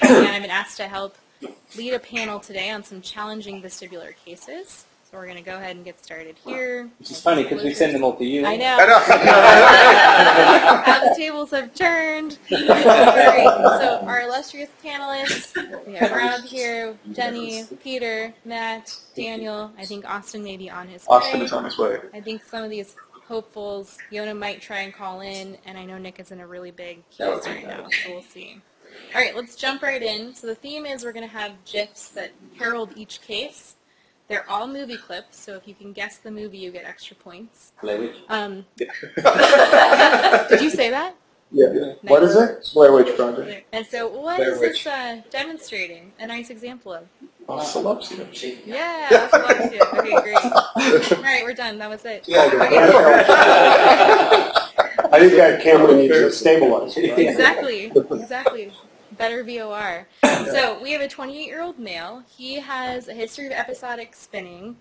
and I've been asked to help lead a panel today on some challenging vestibular cases. So we're going to go ahead and get started here. Which is funny because we send them all to you. I know. I know. How the tables have turned. Great. So our illustrious panelists, we have Rob here, Jenny, Peter, Matt, Daniel. I think Austin may be on his Austin way. Austin is on his way. I think some of these hopefuls, Yona might try and call in, and I know Nick is in a really big That case be right now, so we'll see. All right, let's jump right in. So the theme is we're going to have GIFs that herald each case. They're all movie clips, so if you can guess the movie, you get extra points. Blair Witch. Um, did you say that? Yeah. What is it? Blair Witch Project. And so what Blair is Witch. this uh, demonstrating? A nice example of? Oh, oscillopsia. Yeah, that's Alexia. Okay, great. All right, we're done. That was it. Yeah, I think that camera needs to stabilize. right? Exactly, exactly. Better VOR. So we have a 28-year-old male. He has a history of episodic spinning.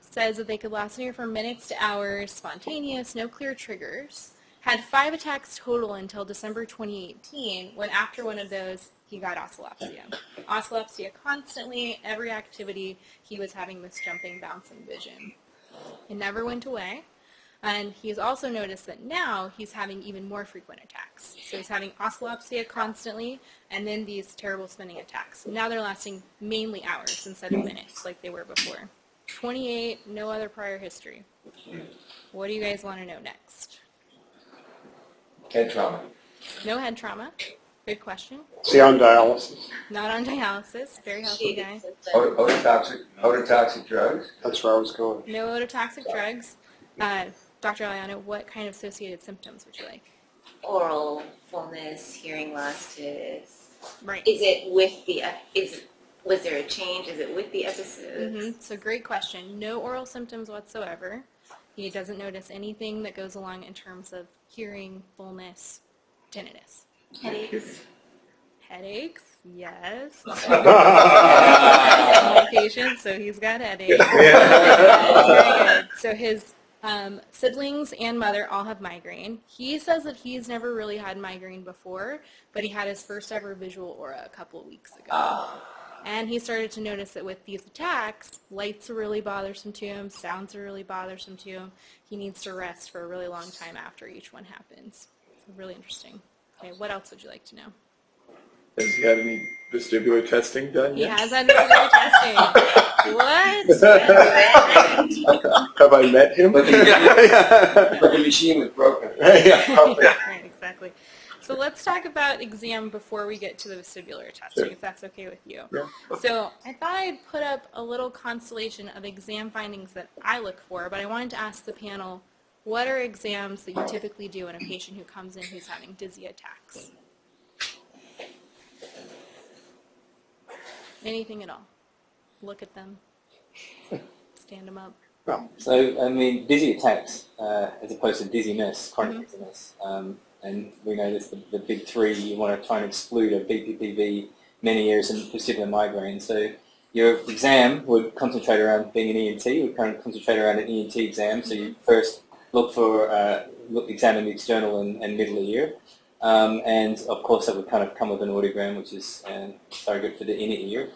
Says that they could last anywhere from minutes to hours, spontaneous, no clear triggers. Had five attacks total until December 2018, when after one of those, he got oscillopsia. Oscillopsia constantly, every activity, he was having this jumping, bouncing vision. It never went away. And he's also noticed that now he's having even more frequent attacks. So he's having oscillopsia constantly, and then these terrible spinning attacks. Now they're lasting mainly hours instead of minutes, like they were before. 28, no other prior history. What do you guys want to know next? Head trauma. No head trauma. Good question. See on dialysis. Not on dialysis. Very healthy guy. Oto- Ototoxic, ototoxic drugs. That's where I was going. No ototoxic drugs. Uh, Dr. Aliana, what kind of associated symptoms would you like? aural fullness, hearing loss is, Right. is it with the, ep- is, was there a change? Is it with the episode? hmm So great question. No aural symptoms whatsoever. He doesn't notice anything that goes along in terms of hearing, fullness, tinnitus. Headaches? Headaches, yes. Yeah. My patient, so he's got headaches. Very good. So his um, siblings and mother all have migraine. He says that he's never really had migraine before, but he had his first ever visual aura a couple of weeks ago. And he started to notice that with these attacks, lights are really bothersome to him, sounds are really bothersome to him. He needs to rest for a really long time after each one happens. So really interesting. Okay, what else would you like to know? Has he had any vestibular testing done yet? He yet? has had vestibular testing. What? Have I met him? But the, but the machine was broken. right, exactly. So let's talk about exam before we get to the vestibular testing, Sure. if that's okay with you. Yeah. So I thought I'd put up a little constellation of exam findings that I look for, but I wanted to ask the panel, what are exams that you typically do in a patient who comes in who's having dizzy attacks? Anything at all? Look at them. Stand them up. So, I mean, dizzy attacks, uh, as opposed to dizziness, chronic Mhm. dizziness. Um, and we know this, the, the big three, you want to try and exclude a BPPV, Meniere's, and vestibular migraine. So your exam would concentrate around being an ENT, would kind of concentrate around an ENT exam. So you first look for, uh, look, examine the external and, and middle ear. Um, and of course that would kind of come with an audiogram, which is uh, surrogate for the inner ear.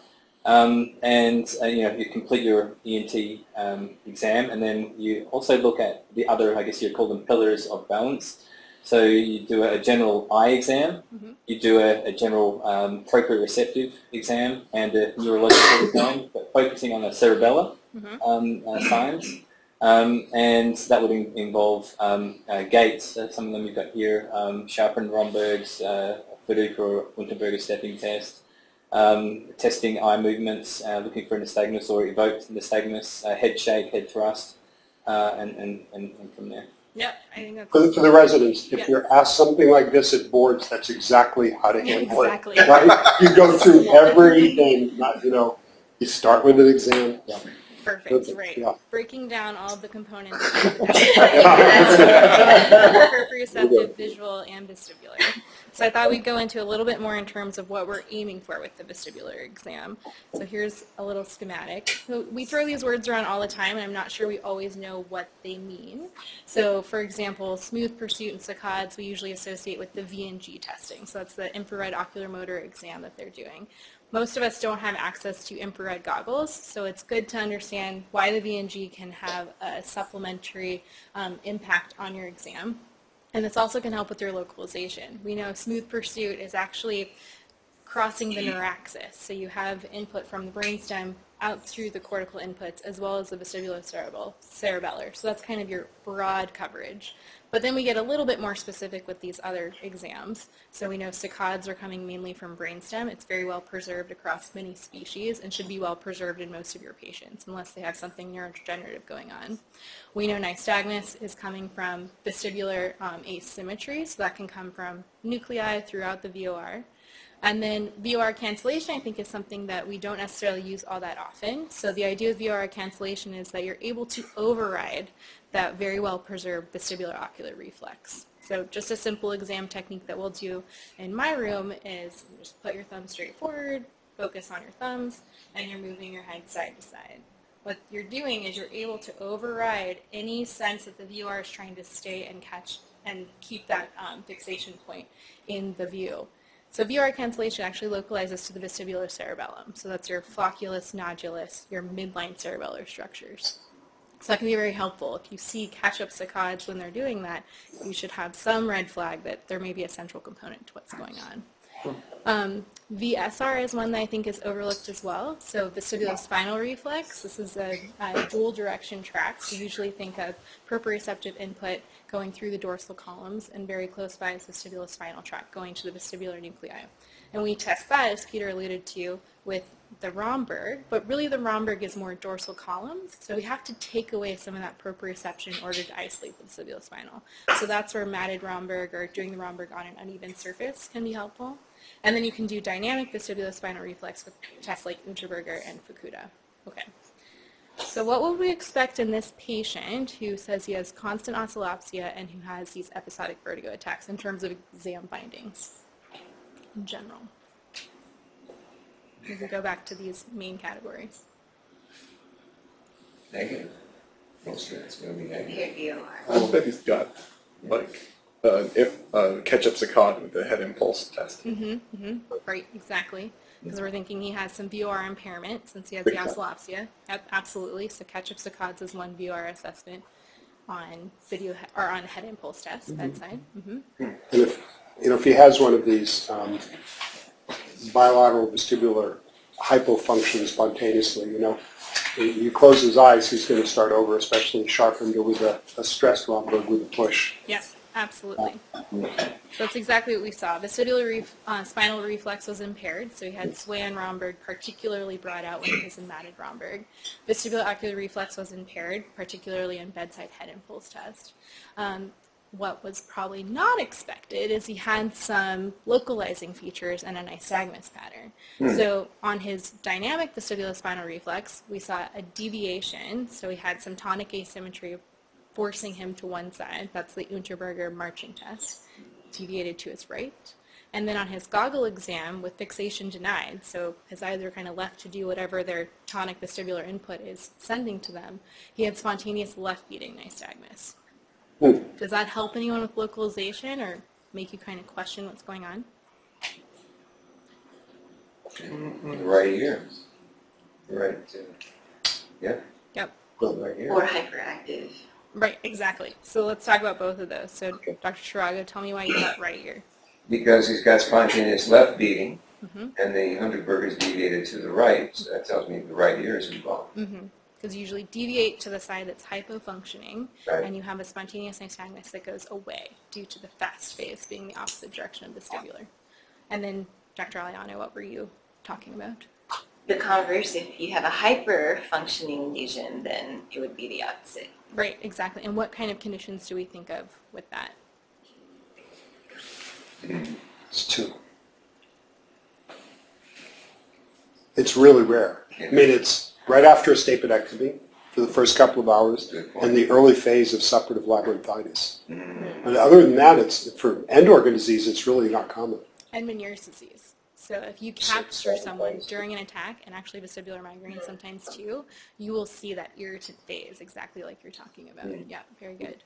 Um, and uh, you know you complete your ENT um, exam, and then you also look at the other, I guess you call them pillars of balance. So you do a general eye exam, Mhm. you do a, a general um, proprioceptive exam, and a neurological exam, but focusing on the cerebellar Mhm. um, uh, signs. Um, and that would in, involve um, uh, gaits. Uh, some of them you've got here, um, Sharpen Romberg's uh, Fukuda or Unterberger stepping test. Um, testing eye movements, uh, looking for nystagmus or evoked nystagmus, uh, head shake, head thrust, uh, and, and, and, and from there. Yep, I think that's For the, for the residents, Yeah. if you're asked something like this at boards, that's exactly how to handle it. exactly. Right? You go through everything, not, you know, you start with an exam. Perfect, right. Yeah. Breaking down all of the components Yeah. proprioceptive, visual, and vestibular. So I thought we'd go into a little bit more in terms of what we're aiming for with the vestibular exam. So here's a little schematic. So we throw these words around all the time, and I'm not sure we always know what they mean. So for example, smooth pursuit and saccades we usually associate with the VNG testing. So that's the infrared ocular motor exam that they're doing. Most of us don't have access to infrared goggles, so it's good to understand why the VNG can have a supplementary um, impact on your exam. And this also can help with your localization. We know smooth pursuit is actually crossing the neuraxis. So you have input from the brainstem out through the cortical inputs as well as the vestibulocerebral cerebellar. So that's kind of your broad coverage. But then we get a little bit more specific with these other exams. So we know saccades are coming mainly from brainstem. It's very well preserved across many species and should be well preserved in most of your patients unless they have something neurodegenerative going on. We know nystagmus is coming from vestibular um, asymmetry, so that can come from nuclei throughout the VOR. And then VOR cancellation, I think, is something that we don't necessarily use all that often. So the idea of VOR cancellation is that you're able to override that very well preserved vestibular ocular reflex. So just a simple exam technique that we'll do in my room is just put your thumb straight forward, focus on your thumbs, and you're moving your head side to side. What you're doing is you're able to override any sense that the VOR is trying to stay and catch and keep that um, fixation point in the view. So VOR cancellation actually localizes to the vestibular cerebellum. So that's your flocculus nodulus, your midline cerebellar structures. So that can be very helpful. If you see catch-up saccades when they're doing that, you should have some red flag that there may be a central component to what's going on. Um, VSR is one that I think is overlooked as well. So vestibulospinal reflex, this is a, a dual direction tract. So usually think of proprioceptive input going through the dorsal columns and very close by is vestibulospinal tract going to the vestibular nuclei. And we test that, as Peter alluded to, with the Romberg, but really the Romberg is more dorsal columns, so we have to take away some of that proprioception in order to isolate the vestibulospinal. So that's where matted Romberg or doing the Romberg on an uneven surface can be helpful. And then you can do dynamic vestibulospinal reflex with tests like Unterberger and Fukuda. Okay. So what would we expect in this patient who says he has constant oscillopsia and who has these episodic vertigo attacks in terms of exam findings in general? We can go back to these main categories. Negative. Most of it's gonna be negative. Here VOR. I bet he's got, like, uh, if, uh, catch-up saccade with the head impulse test. Mm-hmm, mm-hmm, right, exactly. Because we're thinking he has some VOR impairment since he has the Big oscillopsia. Yep, absolutely. So catch-up saccades is one VOR assessment on video he- or on head impulse test bedside. Mm-hmm. And if, you know, if he has one of these um, bilateral vestibular hypofunction spontaneously, you know, you- close his eyes, he's going to start over, especially sharpened with a, a stressed Romberg with a push. Yep, absolutely. So that's exactly what we saw. Vestibular ref, uh, spinal reflex was impaired, so he had sway and Romberg particularly brought out when he was in matted Romberg. Vestibular ocular reflex was impaired, particularly in bedside head impulse test. Um, what was probably not expected is he had some localizing features and a nystagmus pattern. So on his dynamic vestibulospinal reflex, we saw a deviation, so he had some tonic asymmetry forcing him to one side. That's the Unterberger marching test. Deviated to his right. And then on his goggle exam with fixation denied, so his eyes are kind of left to do whatever their tonic vestibular input is sending to them, he had spontaneous left beating nystagmus. Hmm. Does that help anyone with localization or make you kind of question what's going on? Right here. Right, uh, yeah, Yep. right here. Or hyperactive. Right, exactly. So let's talk about both of those. So Okay. Dr. Shiraga, tell me why you got right here. Because he's got spontaneous left beating, Mhm. and the Hunderberg is deviated to the right, so that tells me the right ear is involved. Because you usually deviate to the side that's hypofunctioning, Right. and you have a spontaneous nystagmus that goes away due to the fast phase being the opposite direction of the vestibular. And then, Dr. Aliano, what were you talking about? The converse, if you have a hyper-functioning lesion, then it would be the opposite. Right, exactly. And what kind of conditions do we think of with that? It's two. It's really rare. I mean, it's, right after a stapedectomy for the first couple of hours, Good and the early phase of suppurative labyrinthitis. Mm. And other than that, it's, for end organ disease, it's really not common. and Meniere's disease. So if you capture someone during an attack, and actually vestibular migraine sometimes too, you will see that irritant phase, exactly like you're talking about. Mm. Yeah, very good.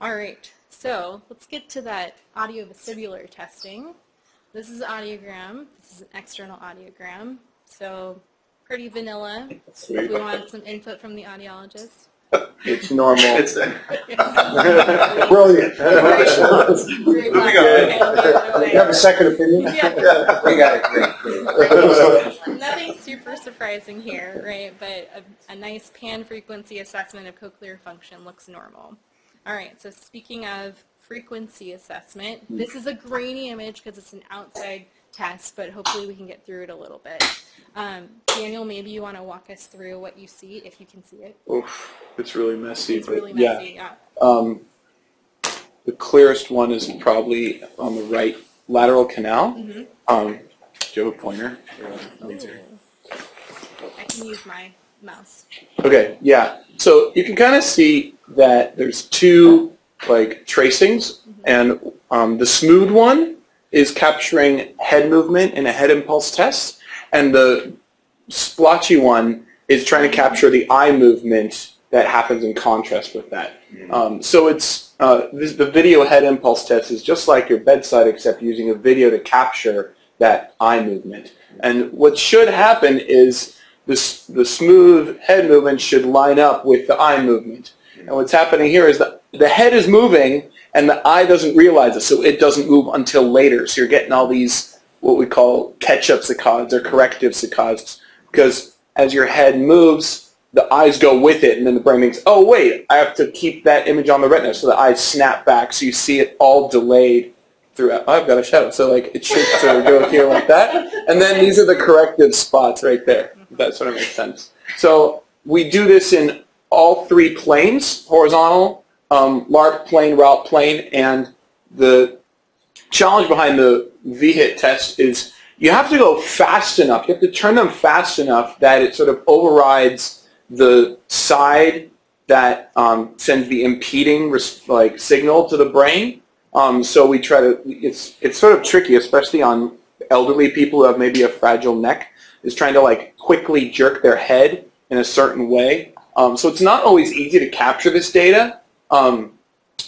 All right, so let's get to that audio vestibular testing. This is audiogram. This is an external audiogram. So pretty vanilla. We want some input from the audiologist. It's normal. It's, Brilliant. Moving on. We'll You have a second opinion? Yeah. We got it, great, great. Nothing super surprising here, right? But a, a nice pan frequency assessment of cochlear function looks normal. All right, so speaking of frequency assessment, this is a grainy image because it's an outside test, but hopefully we can get through it a little bit. Um, Daniel, maybe you want to walk us through what you see, if you can see it. Oof, it's really messy. It's but really yeah. messy, yeah. Um, the clearest one is probably on the right lateral canal. Mhm. Um, do you have a pointer? I can use my mouse. Okay, yeah. So you can kind of see that there's two like tracings, and um, the smooth one is capturing head movement in a head impulse test, and the splotchy one is trying to capture the eye movement that happens in contrast with that. Um, so it's uh, this, the video head impulse test is just like your bedside, except using a video to capture that eye movement. And what should happen is this, the smooth head movement should line up with the eye movement. And what's happening here is that the head is moving and the eye doesn't realize it, so it doesn't move until later. So you're getting all these what we call catch-up saccades or corrective saccades because as your head moves, the eyes go with it, and then the brain thinks, oh wait, I have to keep that image on the retina, so the eyes snap back, so you see it all delayed throughout. Oh, I've got a shadow, so like it should sort of go here like that, and then these are the corrective spots right there. That sort of makes sense. So we do this in all three planes: horizontal, um, LARP plane, RALP plane, and the challenge behind the VHIT test is you have to go fast enough. You have to turn them fast enough that it sort of overrides the side that um, sends the impeding like signal to the brain. Um, so we try to. It's it's sort of tricky, especially on elderly people who have maybe a fragile neck, is trying to like quickly jerk their head in a certain way. Um, so it's not always easy to capture this data. Um,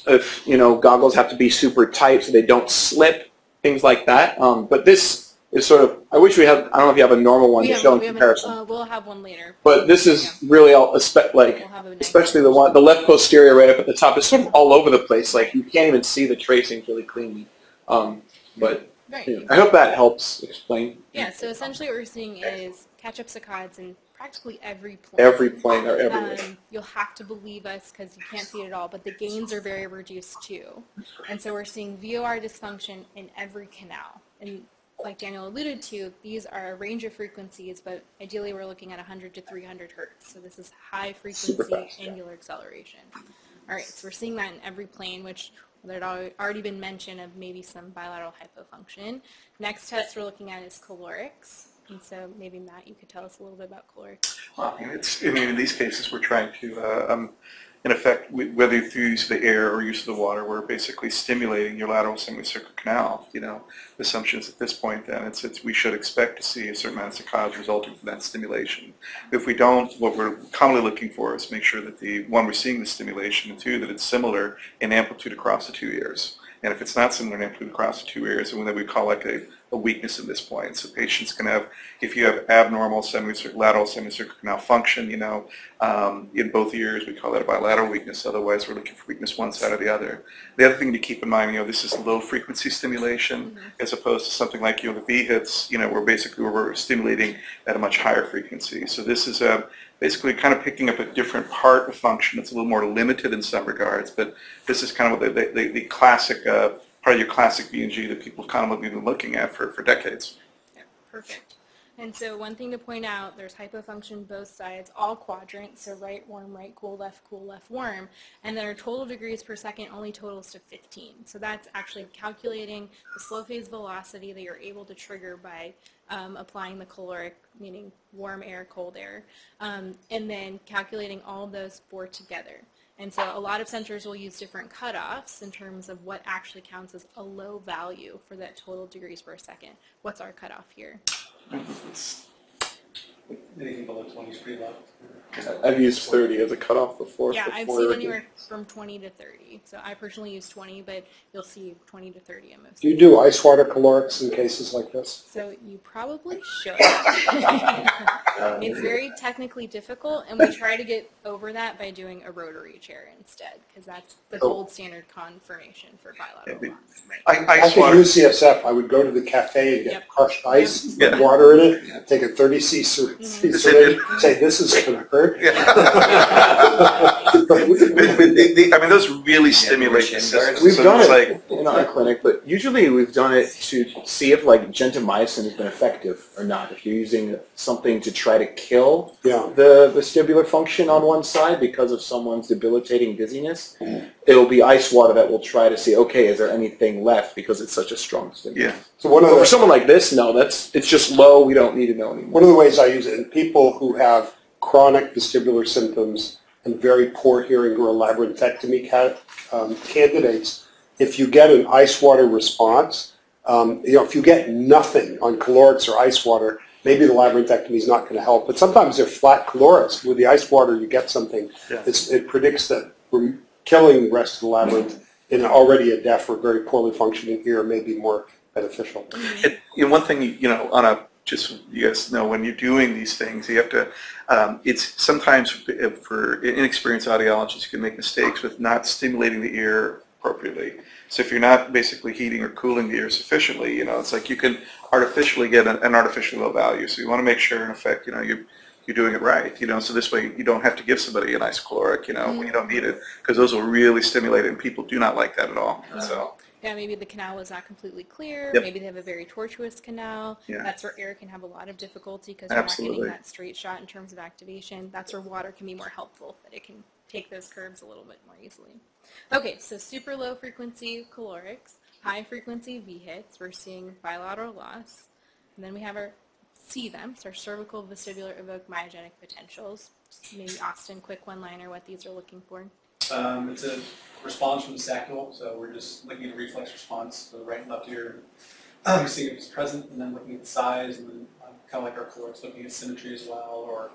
if you know goggles have to be super tight so they don't slip, things like that. Um, but this is sort of. I wish we had. I don't know if you have a normal one We to have- show in we have an- comparison. uh, we'll have one later. but this is really all, espe- like We'll have a nice- especially the one, the left posterior right up at the top is sort of all over the place. Like you can't even see the tracings really cleanly. Um, but Right. you know, I hope that helps explain Yeah, so essentially what we're seeing is catch-up saccades in practically every plane. every plane or everywhere. Um, you'll have to believe us because you can't see it at all, but the gains are very reduced too. And so we're seeing VOR dysfunction in every canal. And like Daniel alluded to, these are a range of frequencies, but ideally we're looking at 100 to 300 hertz. So this is high frequency fast, yeah. angular acceleration. All right, so we're seeing that in every plane, which there'd already been mention of maybe some bilateral hypofunction. Next test we're looking at is calorics. And so maybe Matt, you could tell us a little bit about calorics. Well, I mean, it's, I mean, in these cases, we're trying to, uh, um, in effect, whether through use of the air or use of the water, we're basically stimulating your lateral semicircular canal. You know, the assumption is at this point then it's, it's we should expect to see a certain amount of saccades resulting from that stimulation. If we don't, what we're commonly looking for is make sure that the one we're seeing the stimulation, and two that it's similar in amplitude across the two ears. And if it's not similar in amplitude across the two ears, then we call like a, a weakness at this point. So patients can have, if you have abnormal semicircular, lateral semicircular canal function, you know, um, in both ears, we call that a bilateral weakness. Otherwise, we're looking for weakness one side or the other. The other thing to keep in mind, you know, this is low frequency stimulation as opposed to something like, you know, the V hits, you know, we're basically, we're stimulating at a much higher frequency. So this is a, basically kind of picking up a different part of function. It's a little more limited in some regards, but this is kind of the, the, the classic, uh, part of your classic VNG that people kind of have been looking at for, for decades. Yeah, perfect. And so one thing to point out, there's hypofunction both sides, all quadrants, so right warm, right cool, left cool, left warm, and then our total degrees per second only totals to 15. So that's actually calculating the slow phase velocity that you're able to trigger by um, applying the caloric, meaning warm air, cold air, um, and then calculating all those four together. And so a lot of centers will use different cutoffs in terms of what actually counts as a low value for that total degrees per second. What's our cutoff here? Anything below twenty is pretty low. I've used 30 as a cutoff before. Yeah, for I've seen anywhere from 20 to 30. So I personally use 20, but you'll see 20 to 30 at most. Do you do ice water calorics in cases like this? So you probably should. It's very technically difficult, and we try to get over that by doing a rotary chair instead, because that's the Oh. gold standard confirmation for bilateral Yeah, loss. I, I ice think water, UCSF, I would go to the cafe and get Yep. crushed ice, Yep. put water in it, take a 30 C syr- Mhm. C syringe, say, this is going to hurt. They- they- I mean, those really stimulate the Russian system. We've So done it's it like, in our clinic, but usually we've done it to see if like gentamicin has been effective or not. If you're using something to try to kill Yeah, the vestibular function on one side because of someone's debilitating dizziness, it'll be ice water that will try to see, okay, is there anything left because it's such a strong stimulant. Yeah. so one of But for the, someone like this, no, that's it's just low. We don't need to know anymore. one of the ways I use it in people who have chronic vestibular symptoms and very poor hearing or labyrinthectomy ca- um, candidates, if you get an ice water response, um, you know, if you get nothing on calorics or ice water, maybe the labyrinthectomy is not going to help. But sometimes they're flat calorics. With the ice water, you get something. Yeah. It's, it predicts that we're killing the rest of the labyrinth in already a deaf or very poorly functioning ear may be more beneficial. it, you know, one thing, you know, on a, just, you guys know, when you're doing these things, you have to, um, it's sometimes for inexperienced audiologists, you can make mistakes with not stimulating the ear appropriately. So if you're not basically heating or cooling the ear sufficiently, you know, it's like you can artificially get an, an artificially low value. So you want to make sure, in effect, you know, you you're doing it right, you know, so this way you don't have to give somebody an ice caloric, you know, when you don't need it, because those will really stimulate it, and people do not like that at all, so. Yeah, maybe the canal is not completely clear. Yep. Maybe they have a very tortuous canal. Yeah. That's where air can have a lot of difficulty because you're not getting that straight shot in terms of activation. That's where water can be more helpful, that it can take those curves a little bit more easily. Okay, so super low frequency calorics, high frequency V hits, we're seeing bilateral loss. And then we have our cVEMPs, so our cervical vestibular evoked myogenic potentials. Maybe Austin, quick one-liner, what these are looking for. Um, it's a response from the saccule, so we're just looking at a reflex response to the right and left ear. Um, seeing if it's present, and then looking at the size, and then um, kind of like our calorics, looking at symmetry as well, or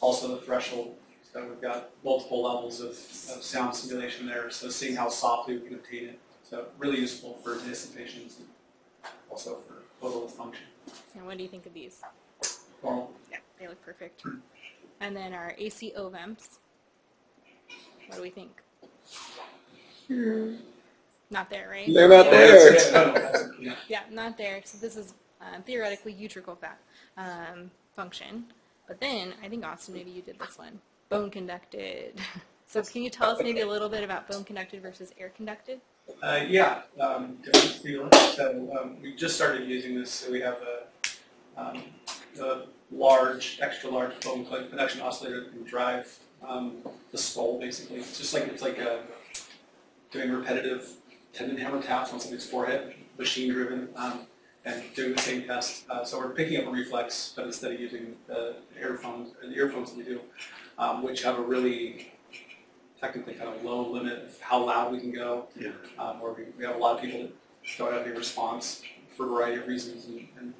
also the threshold. So we've got multiple levels of, of sound simulation there, so seeing how softly we can obtain it. So really useful for patients and also for total function. And what do you think of these? Normal. Yeah, they look perfect. And then our AC oVEMPs. What do we think? Not there, right? They're not there. yeah, no, that's- yeah. Yeah, not there. So this is um, theoretically utricle fat um, function. But then I think Austin, maybe you did this one. Bone conducted. So can you tell us maybe a little bit about bone conducted versus air conducted? Uh, yeah, um, different stimulants. So um, we just started using this. So we have a, um, a large, extra large bone conduction oscillator that can drive um, the skull. Basically, it's just like it's like a, doing repetitive tendon hammer taps on somebody's forehead, machine driven, um, and doing the same test. Uh, so we're picking up a reflex, but instead of using the earphones, the earphones that we do, um, which have a really technically kind of low limit of how loud we can go. Yeah. Um, where we, we have a lot of people that don't have any response for a variety of reasons, and, and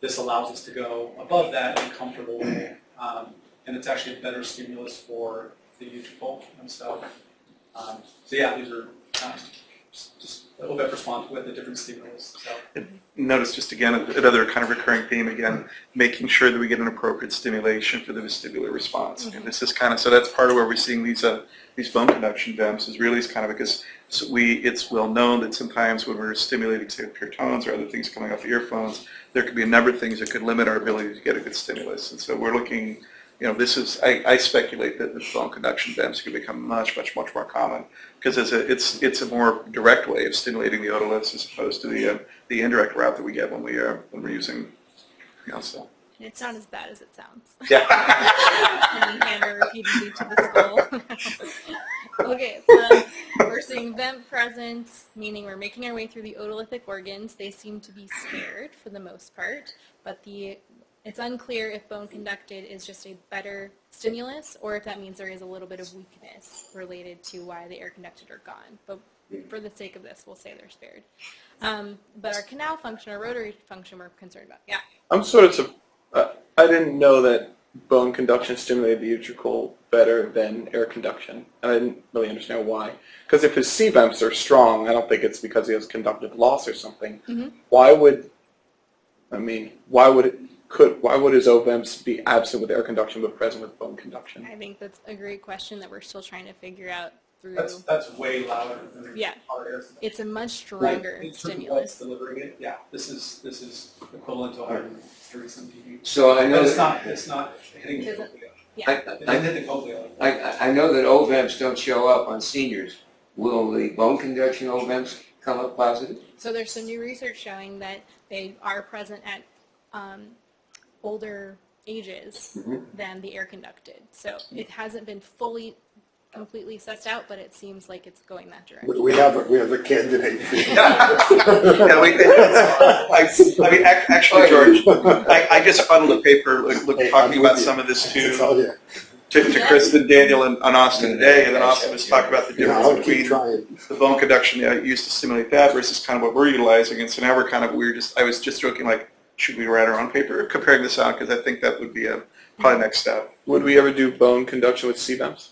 this allows us to go above that in a comfortable way. Um, and it's actually a better stimulus for the utricle and so. Um, so yeah, these are uh, just a little bit response with the different stimulus. So notice just again another kind of recurring theme again, making sure that we get an appropriate stimulation for the vestibular response. And this is kind of so that's part of where we're seeing these uh, these bone conduction VEMPs is really is kind of because so we it's well known that sometimes when we're stimulating say pure tones or other things coming off earphones, there could be a number of things that could limit our ability to get a good stimulus. And so we're looking. You know, this is, I, I speculate that the bone conduction VEMPs could become much, much, much more common because it's a, it's, it's a more direct way of stimulating the otoliths as opposed to the, uh, the indirect route that we get when we are, when we're using, you know, so. It's not as bad as it sounds. Yeah. and hammer repeatedly to the skull. okay, so we're seeing vent presence, meaning we're making our way through the otolithic organs. They seem to be spared for the most part, but the it's unclear if bone conducted is just a better stimulus or if that means there is a little bit of weakness related to why the air conducted are gone. But for the sake of this, we'll say they're spared. Um, but our canal function, our rotary function, we're concerned about. Yeah. I'm sort of, uh, I didn't know that bone conduction stimulated the utricle better than air conduction, and I didn't really understand why. Because if his CVEMs are strong, I don't think it's because he has conductive loss or something. Mhm. Why would, I mean, why would it, could, why would his OVEMs be absent with air conduction but present with bone conduction? I think that's a great question that we're still trying to figure out through. That's, that's way louder than Yeah. our air. It's a much stronger In terms stimulus. delivering it, yeah, this is, this is equivalent to 130 some dB. So I know But it's that, not, it's not hitting the Is it- cochlea. I, I, doesn't hit the cochlea. like that. I, I know that OVEMs don't show up on seniors. Will the bone conduction OVEMs come up positive? So there's some new research showing that they are present at um, older ages Mhm. than the air conducted. So it hasn't been fully, completely sussed out, but it seems like it's going that direction. We have, a- we have a candidate. Yeah, we- I I mean, actually, George, I, I just funneled a paper, like, look- Hey, talking about you. some of this I to, tell you, to, to Kristen, Daniel, and and Austin today, and then Austin was talking about the difference I'll between trying. the bone conduction yeah, used to stimulate that versus kind of what we're utilizing, and so now we're kind of, we're just, I was just joking, like, should we write our own paper comparing this out, because I think that would be a, probably next step. Would we ever do bone conduction with CVEMs?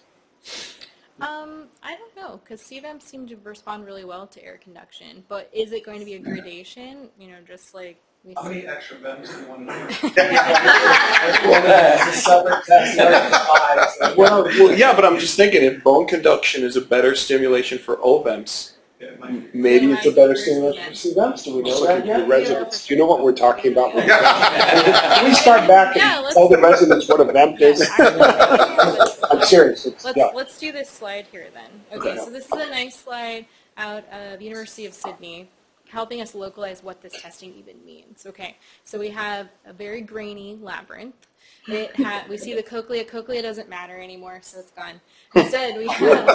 Um, I don't know, because CVEMs seem to respond really well to air conduction, but is it going to be a gradation? You know, just like we How many see. extra bends do you want to do? It's a separate test, separate five, so- Well, well, yeah, but I'm just thinking if bone conduction is a better stimulation for OVEMs, Yeah, it might- maybe it's a better First, stimulation for CVEMs. Do we know Just that looking the yet? residents. Do you know what we're talking about? Yeah. Can we start back Yeah, and let's- tell the residents what a VEMP Yeah, is? actually, I'm serious, it's, Let's, yeah. let's do this slide here then. Okay, so this is a nice slide out of University of Sydney, helping us localize what this testing even means. Okay, so we have a very grainy labyrinth. It ha- we see the cochlea. Cochlea doesn't matter anymore, so it's gone. Instead, we have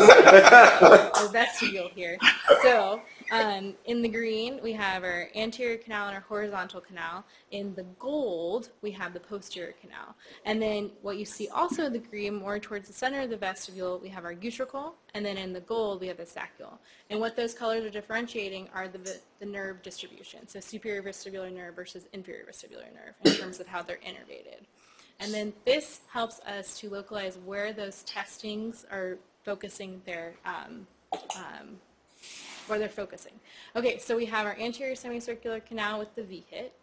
our vestibule here. So um, in the green, we have our anterior canal and our horizontal canal. In the gold, we have the posterior canal. And then what you see also in the green, more towards the center of the vestibule, we have our utricle, and then in the gold, we have the saccule. And what those colors are differentiating are the, the nerve distribution, so superior vestibular nerve versus inferior vestibular nerve in terms of how they're innervated. And then this helps us to localize where those testings are focusing their, um, um, where they're focusing. Okay, so we have our anterior semicircular canal with the V-hit,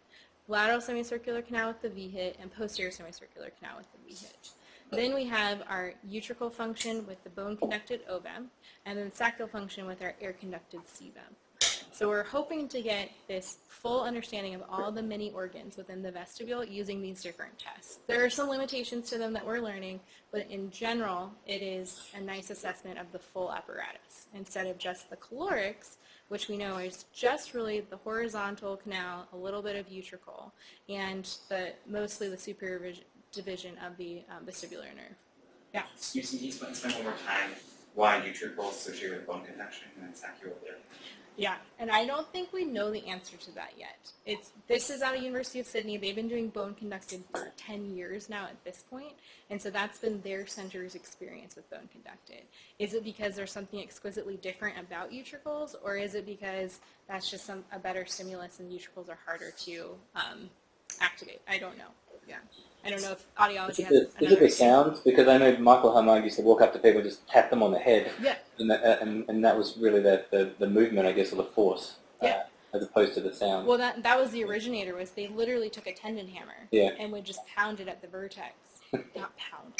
lateral semicircular canal with the V-hit, and posterior semicircular canal with the V-hit. Then we have our utricle function with the bone-conducted oVEMP, and then saccular function with our air-conducted cVEMP. So we're hoping to get this full understanding of all the many organs within the vestibule using these different tests. There are some limitations to them that we're learning, but in general, it is a nice assessment of the full apparatus instead of just the calorics, which we know is just really the horizontal canal, a little bit of utricle, and the mostly the superior division of the um, vestibular nerve. Yeah. Excuse me, can you spend, spend one more time why utricle is associated with bone conduction and then saccular there? Yeah, and I don't think we know the answer to that yet. It's this is out of University of Sydney. They've been doing bone conducted for 10 years now at this point, and so that's been their center's experience with bone conducted. Is it because there's something exquisitely different about utricles, or is it because that's just some a better stimulus and utricles are harder to um, activate? I don't know. Yeah, I don't know if Is audiology it has the, is it the sound? Because I know Michael Halmagyi used to walk up to people and just tap them on the head. Yeah. And that, uh, and, and that was really the, the, the movement, I guess, or the force. Yeah. Uh, as opposed to the sound. Well, that that was the originator. Was they literally took a tendon hammer Yeah. and would just pound it at the vertex. Not pound.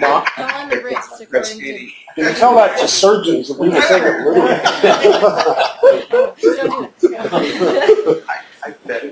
Knock. Go on the wrist according to. Breastfeeding. You can tell that to surgeons, if we were saying it, Don't do that.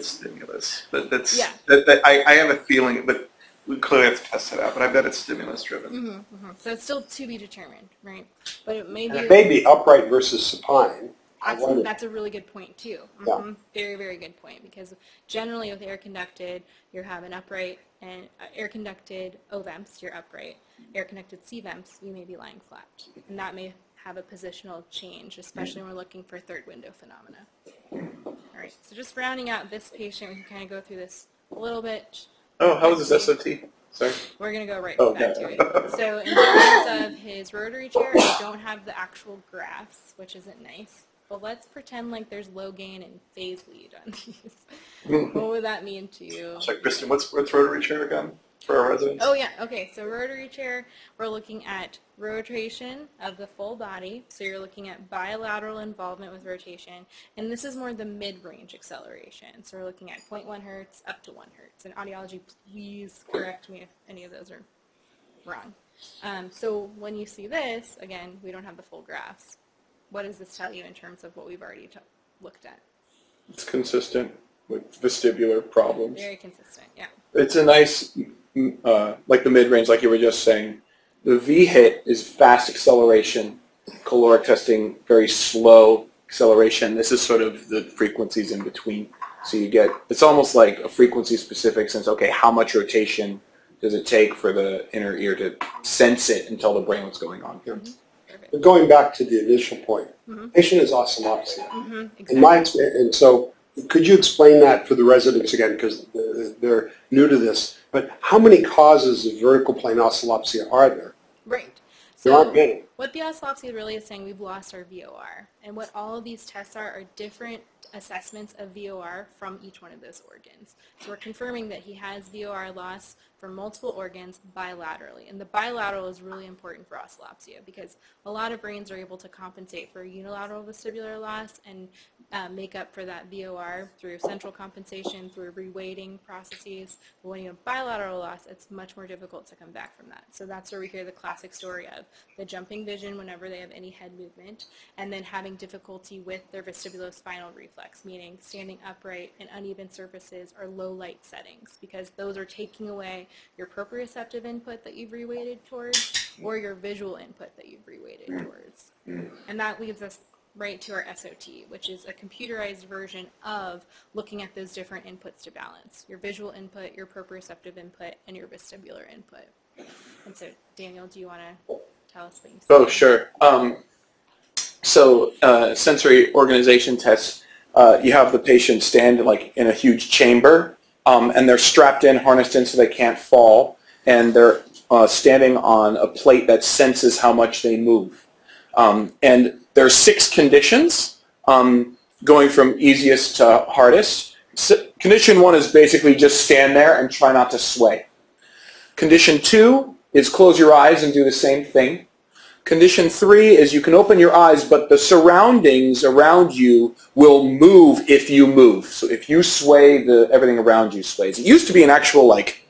I it's stimulus. That, that's, Yeah. that, that, I, I have a feeling, but we clearly have to test it out, but I bet it's stimulus driven. Mhm, mhm. So it's still to be determined, right? But it may And be. it may be upright versus supine, I That's, that's a really good point too. Yeah. Mhm. Very, very good point because generally with air conducted, you have an upright and uh, air conducted oVEMPs, you're upright. Air conducted cVEMPs, you may be lying flat. And that may have a positional change, especially when we're looking for third window phenomena. All right, so just rounding out this patient, we can kind of go through this a little bit. Oh, how was this SOT? Sorry. We're going to go right Oh, back to it. So in terms of his rotary chair, I don't have the actual graphs, which isn't nice. But let's pretend like there's low gain and phase lead on these. Mm-hmm. what would that mean to you? Sorry, Kristen, what's, what's rotary chair again for our residents? Oh yeah, okay, so rotary chair, we're looking at rotation of the full body. So you're looking at bilateral involvement with rotation. And this is more the mid-range acceleration. So we're looking at 0.1 hertz up to 1 hertz. And audiology, please correct me if any of those are wrong. Um, so when you see this, again, we don't have the full graphs. What does this tell you in terms of what we've already looked at? It's consistent with vestibular problems. Very consistent, yeah. It's a nice, mm, uh, like the mid-range, like you were just saying. The V hit is fast acceleration, caloric testing, very slow acceleration. This is sort of the frequencies in between. So you get, it's almost like a frequency specific sense, okay, how much rotation does it take for the inner ear to sense it and tell the brain what's going on? Perfect. But going back to the initial point, Mhm. patient is oscillopsia. Mm-hmm, In my and so could you explain that for the residents again, because they're new to this, but how many causes of vertical plane oscillopsia are there? Right. So what the oscillopsia really is saying, we've lost our VOR. And what all of these tests are are different assessments of VOR from each one of those organs. So we're confirming that he has VOR loss from multiple organs bilaterally. And the bilateral is really important for oscillopsia because a lot of brains are able to compensate for unilateral vestibular loss and uh, make up for that VOR through central compensation, through reweighting processes. But when you have bilateral loss, it's much more difficult to come back from that. So that's where we hear the classic story of the jumping vision whenever they have any head movement, and then having difficulty with their vestibulospinal reflex, meaning standing upright in uneven surfaces or low light settings, because those are taking away your proprioceptive input that you've reweighted towards or your visual input that you've reweighted towards. And that leads us right to our SOT, which is a computerized version of looking at those different inputs to balance, your visual input, your proprioceptive input, and your vestibular input. And so, Daniel, do you want to tell us what you Oh, sure. Um, so uh, sensory organization tests, uh, you have the patient stand like in a huge chamber, um, and they're strapped in, harnessed in so they can't fall, and they're uh, standing on a plate that senses how much they move. Um, and there are six conditions, um, going from easiest to hardest. S- condition one is basically just stand there and try not to sway. Condition two is close your eyes and do the same thing. Condition three is you can open your eyes, but the surroundings around you will move if you move. So if you sway, the everything around you sways. It used to be an actual like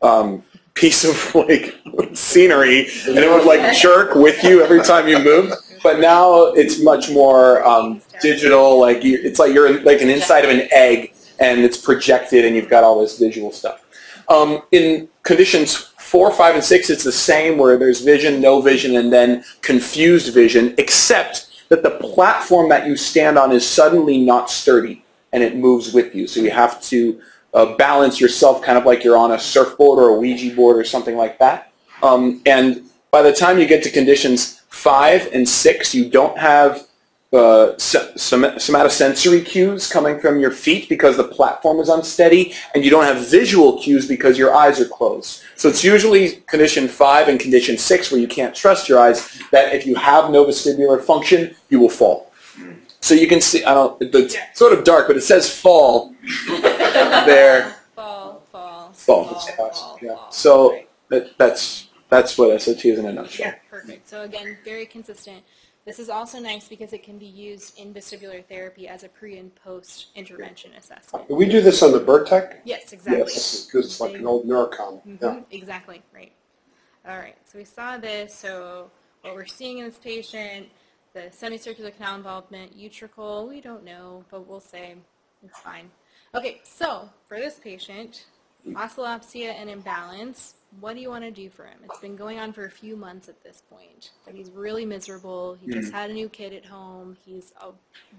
um, piece of like scenery, and it would like jerk with you every time you move. But now it's much more um, digital. Like you, it's like you're like an inside of an egg, and it's projected, and you've got all this visual stuff. Um, in conditions four, five, and six, it's the same where there's vision, no vision, and then confused vision, except that the platform that you stand on is suddenly not sturdy and it moves with you. So you have to uh, balance yourself kind of like you're on a surfboard or a Ouija board or something like that. Um, and by the time you get to conditions five and six, you don't have uh, so- som- somatosensory cues coming from your feet because the platform is unsteady, and you don't have visual cues because your eyes are closed. So it's usually condition five and condition six where you can't trust your eyes that if you have no vestibular function, you will fall. So you can see, I don't, it's sort of dark, but it says fall there. Fall, fall, Fall. fall, fall, Yeah. So Right. that, that's that's what SOT is in a nutshell. Yeah, perfect. So again, very consistent. This is also nice because it can be used in vestibular therapy as a pre and post intervention assessment. We do this on the Bertec? Yes, exactly. Yes, because it's like an old Neurocom. Yeah. Mhm, Exactly, right. All right, so we saw this. So what we're seeing in this patient, the semicircular canal involvement, utricle, we don't know, but we'll say it's fine. Okay, so for this patient, oscillopsia and imbalance, what do you want to do for him? It's been going on for a few months at this point, but he's really miserable. He just had a new kid at home. He's a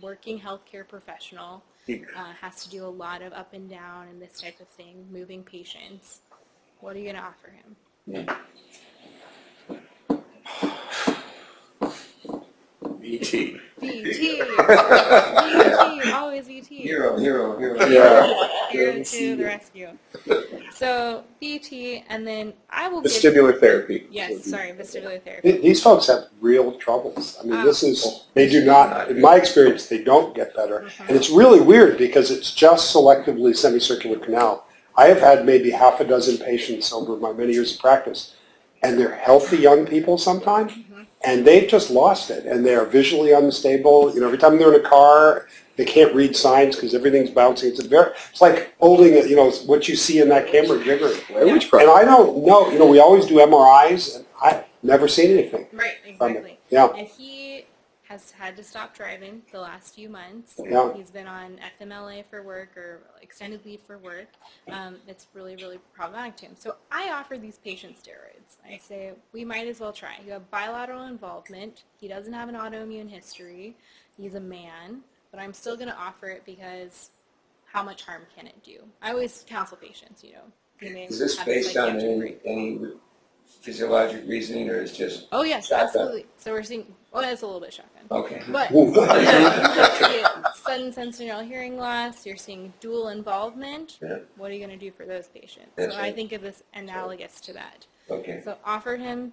working healthcare professional. Uh, has to do a lot of up and down and this type of thing, moving patients. What are you going to offer him? VT. VT. VT. Always VT. Hero, hero, hero. Yeah. Hero to the rescue. So VT, and then I will give. Vestibular therapy. Yes, sorry, vestibular therapy. These folks have real troubles. I mean, this Ah. is, they do not, in my experience, they don't get better. And it's really weird because it's just selectively semicircular canal. I have had maybe half a dozen patients over my many years of practice, and they're healthy young people sometimes, and they've just lost it, and they are visually unstable. You know, every time they're in a car, they can't read signs because everything's bouncing. It's a very, it's like holding, it, you know, what you see in that camera jiggering. Blair Witch And I don't know, you know, we always do MRIs, and I've never seen anything Right, from it. exactly. Yeah. And he has had to stop driving the last few months. Yeah. He's been on FMLA for work or extended leave for work. Um, it's really, really problematic to him. So I offer these patients steroids. I say, we might as well try. You have bilateral involvement. He doesn't have an autoimmune history. He's a man. But I'm still going to offer it because how much harm can it do? I always counsel patients, you know. you Is this based on any, any physiologic reasoning or is just, Oh yes, Shotgun. absolutely. So we're seeing. Well, that's a little bit shotgun. okay. But yeah, sudden sensorineural hearing loss. You're seeing dual involvement. Yeah. What are you going to do for those patients? That's so I think of this analogous to that. Okay. So offered him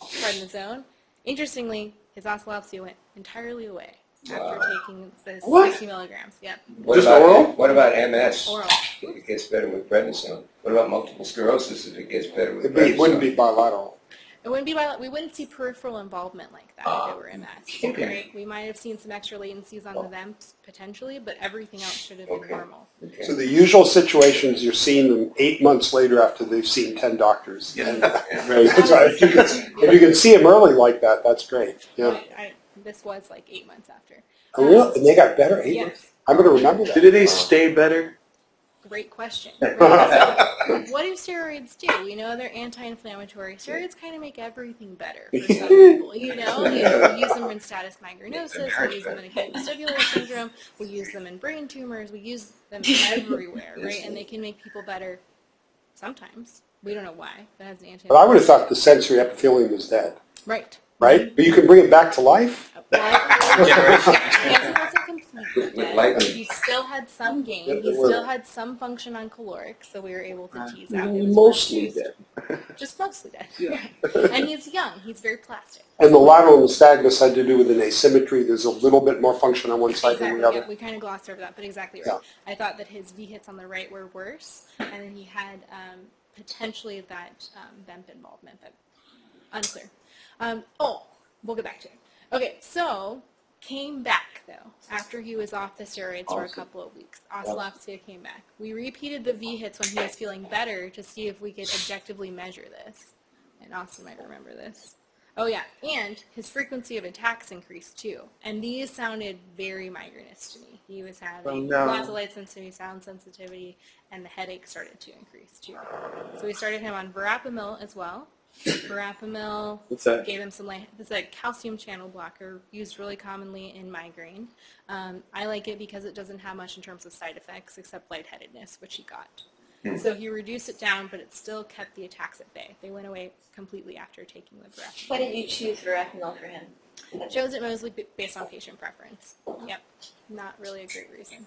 prednisone. Interestingly, his oscillopsia went entirely away after Wow. taking the What? 60 milligrams. Yep, What Just about, oral? What about MS? oral. It gets better with prednisone. What about multiple sclerosis if it gets better with It'd be- It wouldn't be bilateral. It wouldn't be violent. We wouldn't see peripheral involvement like that Ah, if it were MS. okay. Right? We might have seen some extra latencies on the VEMPs potentially, but everything else should have been Okay. normal. Okay. So the usual situations, you're seeing them eight months later after they've seen 10 doctors. Yeah. And- That's right. If you can, if you can see them early like that, that's great. Yeah. I, I, this was like eight months after. Oh, really? Um, and they got better eight months? Yes. I'm going to remember that. Did they stay better? Great question. Great. So, what do steroids do? We know they're anti-inflammatory. Steroids kind of make everything better for some people. You know, you know, we use them in status migrainosus. We use them in acute vestibular syndrome. We use them in brain tumors. We use them everywhere, right? And they can make people better. Sometimes we don't know why. That has an anti. But I would have thought the sensory epithelium was dead, Right. right? But you can bring it back to life? Well, Cancer wasn't completely With lightning. He still had some gain. He they were. still had some function on caloric, so we were able to tease out. his Mostly dead. Just mostly dead. and he's young. He's very plastic. And the lateral nystagmus had to do with an asymmetry. There's a little bit more function on one side than Exactly. the Yeah, other. we kind of glossed over that, but exactly right. I thought that his V hits on the right were worse, and then he had um, potentially that um, VEMP involvement, but unclear. Um, oh, we'll get back to it. Okay, so came back though after he was off the steroids for a couple of weeks. Oscillopsia came back. We repeated the V hits when he was feeling better to see if we could objectively measure this. And Austin might remember this. Oh yeah, and his frequency of attacks increased too. And these sounded very migrainous to me. He was having Oh, no. lots of light sensitivity, sound sensitivity, and the headache started to increase too. So we started him on verapamil as well. Verapamil What's that? gave him some. It's a calcium channel blocker used really commonly in migraine. Um, I like it because it doesn't have much in terms of side effects except lightheadedness, which he got. So he reduced it down, but it still kept the attacks at bay. They went away completely after taking the verapamil. Why did you choose verapamil for him? Chose it mostly based on patient preference. Yep, not really a great reason.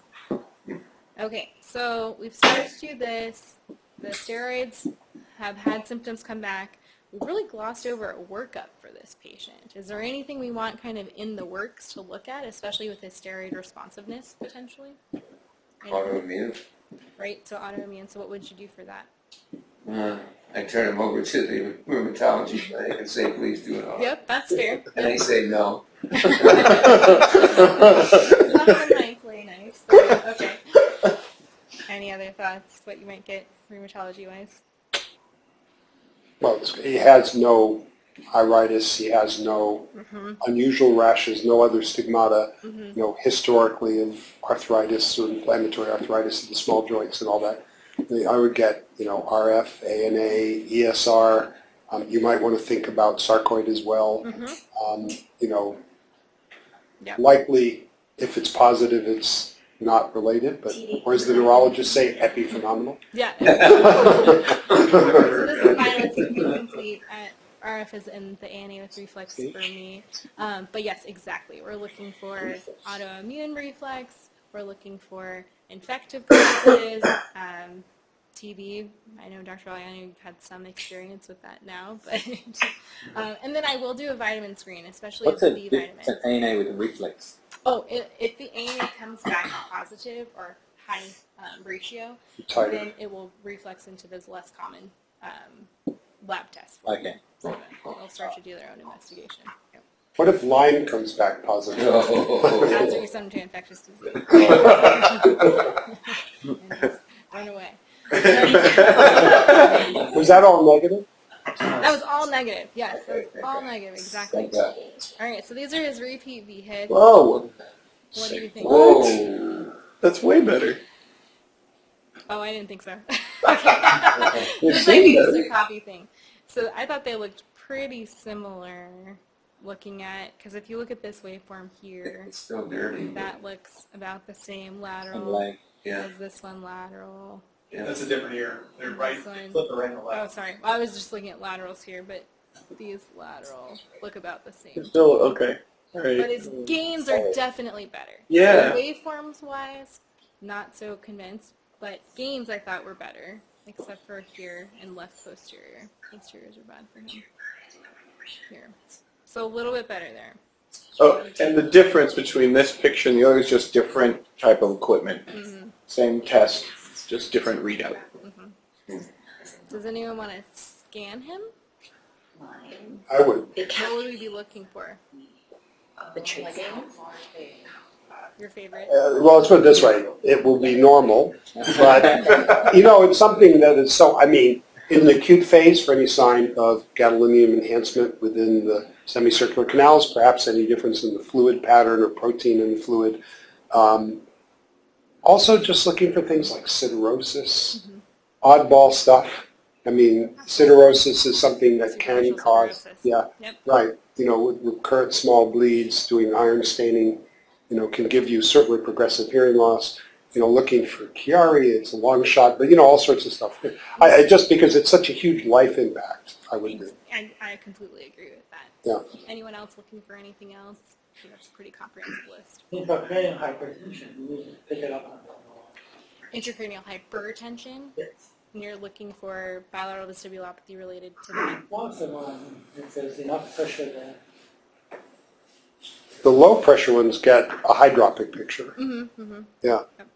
Okay, so we've started to do this. The steroids have had symptoms come back. We've really glossed over a workup for this patient. Is there anything we want kind of in the works to look at, especially with his steroid responsiveness potentially? Autoimmune. Right, so autoimmune, so what would you do for that? Uh, I turn them over to the rheumatology clinic and say, please do it all. Yep, that's fair. And they say no. Of them nice. Okay. Any other thoughts, what you might get rheumatology-wise? Well, it's- he has no iritis, he has no Mm-hmm, unusual rashes, no other stigmata, mm-hmm. you know, historically of arthritis or inflammatory arthritis of the small joints and all that. the- I would get, you know, RF, ANA, ESR. Um, you might want to think about sarcoid as well. Mhm. Um, you know, Yep. likely, if it's positive, it's not related, but, or as the neurologist say, epiphenomenal. Yeah. so this is complete at RF is in the ANA with reflex for me. Um, but yes, exactly. We're looking for autoimmune reflex. We're looking for infective causes. Um, TB. I know Dr. Aliani had some experience with that now, but um, and then I will do a vitamin screen, especially What's the B vitamins. an ANA with a reflex? Oh, if, if the ANA comes back positive or high um, ratio, then it will reflex into those less common um, lab test. Okay. So that they'll start to do their own investigation. Yep. What if Lyme comes back positive? That's resistant to infectious disease. And just Run away. Was that all negative? That was all negative. Yes, that was all negative. Exactly. Thank All right. So these are his repeat V hits. Whoa, What do you think? Whoa. that's way better. Oh, I didn't think so. It It's like a seemed user better. copy thing. So I thought they looked pretty similar looking at, because if you look at this waveform here, It's still dirty. that looks about the same And lateral like, Yeah. as this one lateral. Yeah. That's a different ear. They're right, Fine. flip it right and Oh, left. sorry. Well, I was just looking at laterals here, but these lateral look about the same. It's still okay. All right. But his gains are definitely better. Yeah. So waveforms wise, not so convinced, but gains I thought were better, except for here and left posterior. Posteriors are bad for him. Here. So a little bit better there. Oh, and the difference between this picture and the other is just different type of equipment. Mhm, Same test, just different readout. mhm. Does anyone want to scan him? I would. The What would we be looking for? The tracing. Your favorite? Uh, well, let's put it this way: it will be normal, but you know, it's something that is so. I mean, in the acute phase, for any sign of gadolinium enhancement within the semicircular canals, perhaps any difference in the fluid pattern or protein in the fluid. Um, also, just looking for things like siderosis, oddball stuff. I mean, siderosis is something that can cause, siderosis. yeah, Yep. right. You know, with recurrent small bleeds, doing iron staining, you know, can give you certainly progressive hearing loss. You know, looking for Chiari, it's a long shot, but you know, all sorts of stuff. I, I just because it's such a huge life impact, I would do. I, I completely agree with that. Yeah. Anyone else looking for anything else? I think that's a pretty comprehensive list. Intracranial hypertension, you need to pick it up on Intracranial hypertension, Yes. and you're looking for bilateral vestibulopathy related to that. Once in a while, if there's enough pressure there. The low pressure ones get a hydropic picture. Mm-hmm, mm-hmm. Yeah. Yep, yep.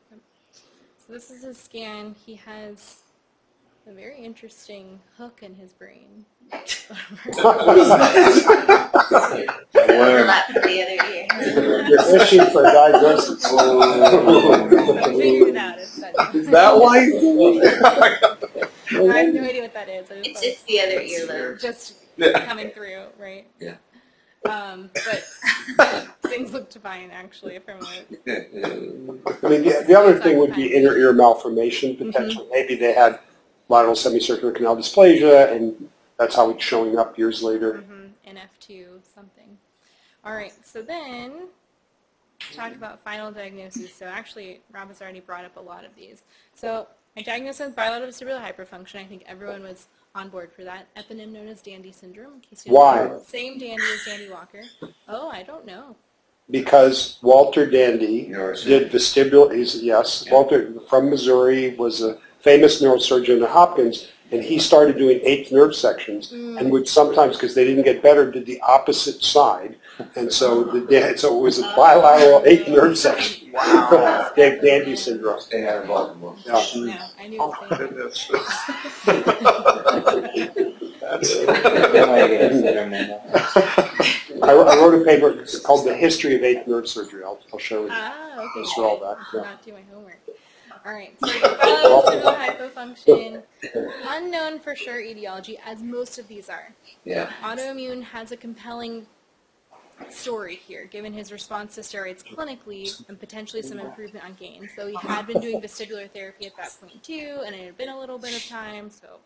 So this is his scan. He has a very interesting hook in his brain. Overlap with the other ear. You're fishing for a diagnosis. I it out. It's that. Is that why? I have no idea what that is. I just It's, thought it's the other earlobe. just Yeah. coming through, right? Yeah. Um, but things looked fine actually from what. I mean, the, the other thing would be inner ear malformation potential. Maybe they had lateral semicircular canal dysplasia, and that's how it's showing up years later. Mm-hmm, NF2 something. All right, so then talk about final diagnoses. So actually, Rob has already brought up a lot of these. So I diagnosed with bilateral vestibular hypofunction. I think everyone was on board for that. Eponym known as Dandy syndrome. in case you didn't Why? know. Same Dandy as Dandy Walker. Oh, I don't know. Because Walter Dandy did vestibular, he's, yes, Walter from Missouri was a famous neurosurgeon at Hopkins, and he started doing eighth nerve sections, and would sometimes, because they didn't get better, did the opposite side, and so the, da- so it was a bilateral eighth nerve section. Wow. Dave Dandy syndrome. Stay out of Baltimore. Yeah. I knew Oh, goodness. Good way to get a syndrome then, though. I, wrote- a paper called The History of Eighth Nerve Surgery. I'll, I'll show you. Ah, okay. Just for all that, Did yeah. Not do my homework. All right. So vestibular hypofunction, unknown for sure etiology, as most of these are. Yeah. Autoimmune has a compelling story here, given his response to steroids clinically and potentially some improvement on gains. Though he had been doing vestibular therapy at that point too, and it had been a little bit of time, so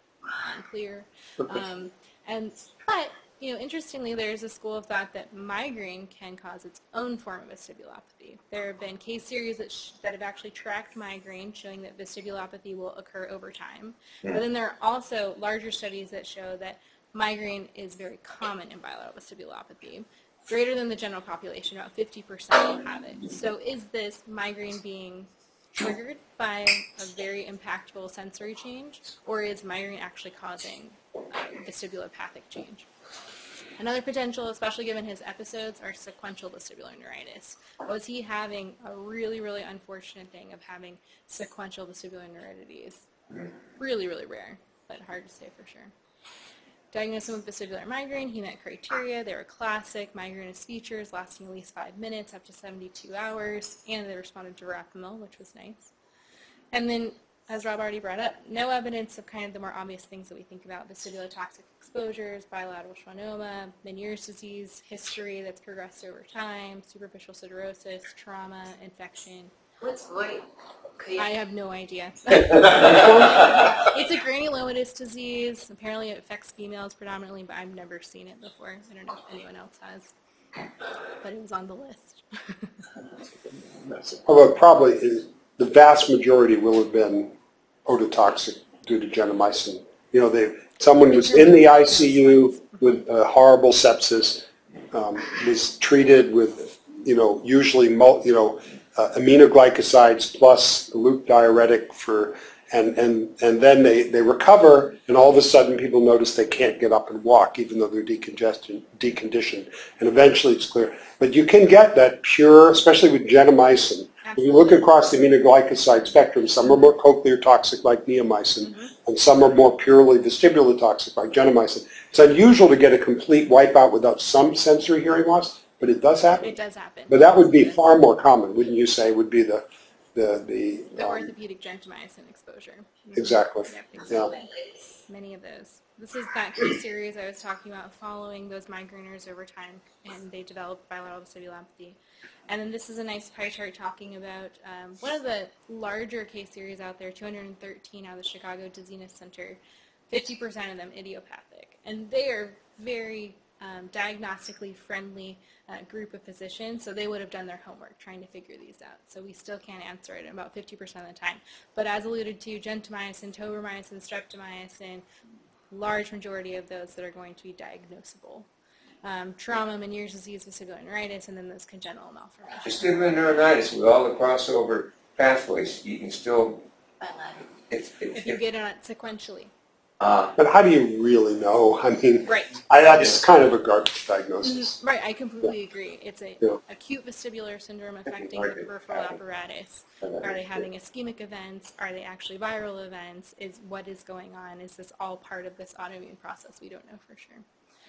unclear. Um, and but you know, interestingly, there's a school of thought that migraine can cause its own form of vestibulopathy. There have been case series that, sh- that have actually tracked migraine, showing that vestibulopathy will occur over time. But then there are also larger studies that show that migraine is very common in bilateral vestibulopathy. Greater than the general population, about 50% will have it. So is this migraine being triggered by a very impactful sensory change, or is migraine actually causing uh, vestibulopathic change? Another potential, especially given his episodes, are sequential vestibular neuritis. Was he having a really, really unfortunate thing of having sequential vestibular neuritis? Really, really rare, but hard to say for sure. Diagnosed him with vestibular migraine. He met criteria. They were classic migrainous features lasting at least five minutes, up to 72 hours, and they responded to verapamil, which was nice. And then, as Rob already brought up, no evidence of kind of the more obvious things that we think about, vestibular toxic exposures, bilateral schwannoma, Meniere's disease, history that's progressed over time, superficial siderosis, trauma, infection. What's void? Could you- I have no idea. it's a granulomatous disease. Apparently it affects females predominantly, but I've never seen it before. I don't know if anyone else has. But it was on the list. Although probably is- the vast majority will have been ototoxic due to gentamicin. You know, they, someone was in the ICU with a horrible sepsis, um, was treated with, you know, usually, mul- you know, uh, aminoglycosides plus loop diuretic for, and, and, and then they, they recover, and all of a sudden, people notice they can't get up and walk, even though they're decongestion, deconditioned, and eventually it's clear. But you can get that pure, especially with gentamicin. If you look across the aminoglycoside spectrum, some are more cochlear toxic like neomycin, and some are more purely vestibular toxic like gentamicin. It's unusual to get a complete wipeout without some sensory hearing loss, but it does happen. It does happen. But that would be far more common, wouldn't you say, would be the, the, the, The um, orthopedic gentamicin exposure. exactly. Yep, Yeah. exactly. Many of those. This is that case series I was talking about following those migraineurs over time, and they developed bilateral vestibulopathy. And then this is a nice pie chart talking about um, one of the larger case series out there, 213 out of the Chicago Dizziness Center, 50% of them idiopathic. And they are very um, diagnostically friendly uh, group of physicians, so they would have done their homework trying to figure these out. So we still can't answer it about 50% of the time. But as alluded to, gentamicin, tobramycin, streptomycin, large majority of those that are going to be diagnosable. Um, trauma, Meniere's disease, vestibular neuritis, and then those congenital malformations. Vestibular neuritis with all the crossover pathways, you can still, Bilateral. it's, it's, If you get it sequentially. Uh, But how do you really know? I mean, Right. I, that's kind of a garbage diagnosis. Mhm, Right, I completely agree. It's a Yeah. acute vestibular syndrome affecting the peripheral apparatus. Are they having ischemic events? Are they actually viral events? Is what is going on? Is this all part of this autoimmune process? We don't know for sure.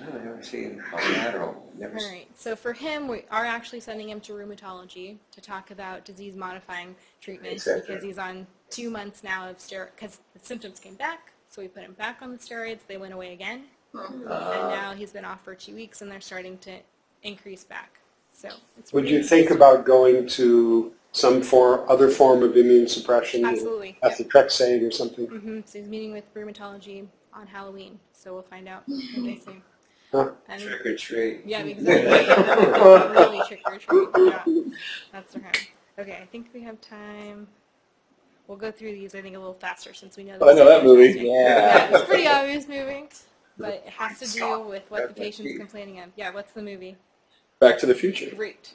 I've never seen bilateral, never All seen. right. So for him, we are actually sending him to rheumatology to talk about disease-modifying treatments Exactly. because he's on two months now of steroid because the symptoms came back. So we put him back on the steroids. They went away again, and Uh, now he's been off for two weeks, and they're starting to increase back. So it's Would you think about going to some form, other form of immune suppression? Absolutely. Yep. Methotrexate or something? hmm So he's meeting with rheumatology on Halloween. So we'll find out what they say. Huh. And Trick or treat. Yeah, exactly. really trick or treat. Yeah, that's right. Okay, I think we have time. We'll go through these, I think, a little faster since we know. I know that movie. Yeah, it's a pretty obvious movie, but it has to do with what the patient's complaining of. Yeah, what's the movie? Back to the Future. Great.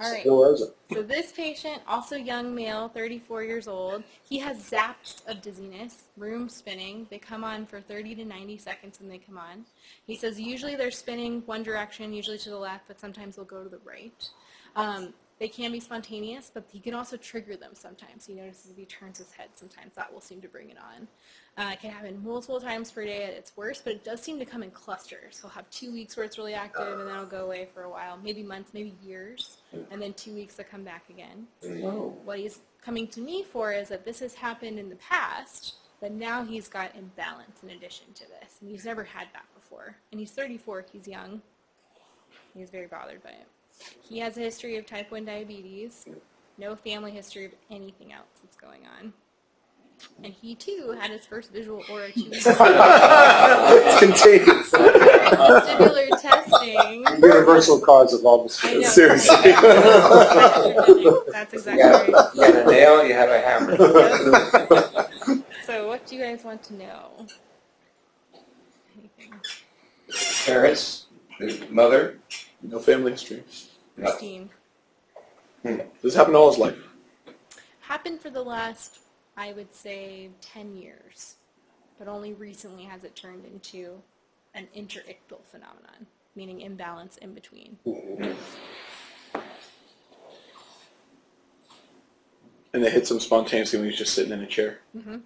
All right. Who was it? So this patient, also young male, 34 years old, he has zaps of dizziness, room spinning. They come on for 30 to 90 seconds when they come on. He says usually they're spinning one direction, usually to the left, but sometimes they'll go to the right. Um, they can be spontaneous, but he can also trigger them sometimes. He notices if he turns his head, sometimes that will seem to bring it on. Uh, it can happen multiple times per day at its worst, but it does seem to come in clusters. He'll have two weeks where it's really active, and then it'll go away for a while, maybe months, maybe years, and then two weeks to come back again. Oh, What he's coming to me for is that this has happened in the past, but now he's got imbalance in addition to this, and he's never had that before. And he's 34, he's young. He's very bothered by it. He has a history of type 1 diabetes, no family history of anything else that's going on. And he too had his first visual aura two weeks ago. It's contagious. Vestibular testing. Universal cause of all I this. Seriously. That's You exactly got, right. you got a nail, you have a hammer. So what do you guys want to know? Anything? Parents, mother, No family history. Christine. Hmm. This happened all his life. Happened for the last, I would say, 10 years. But only recently has it turned into an interictal phenomenon, meaning imbalance in between. Mm-hmm. And it hits him spontaneously when he's just sitting in a chair. Mm-hmm.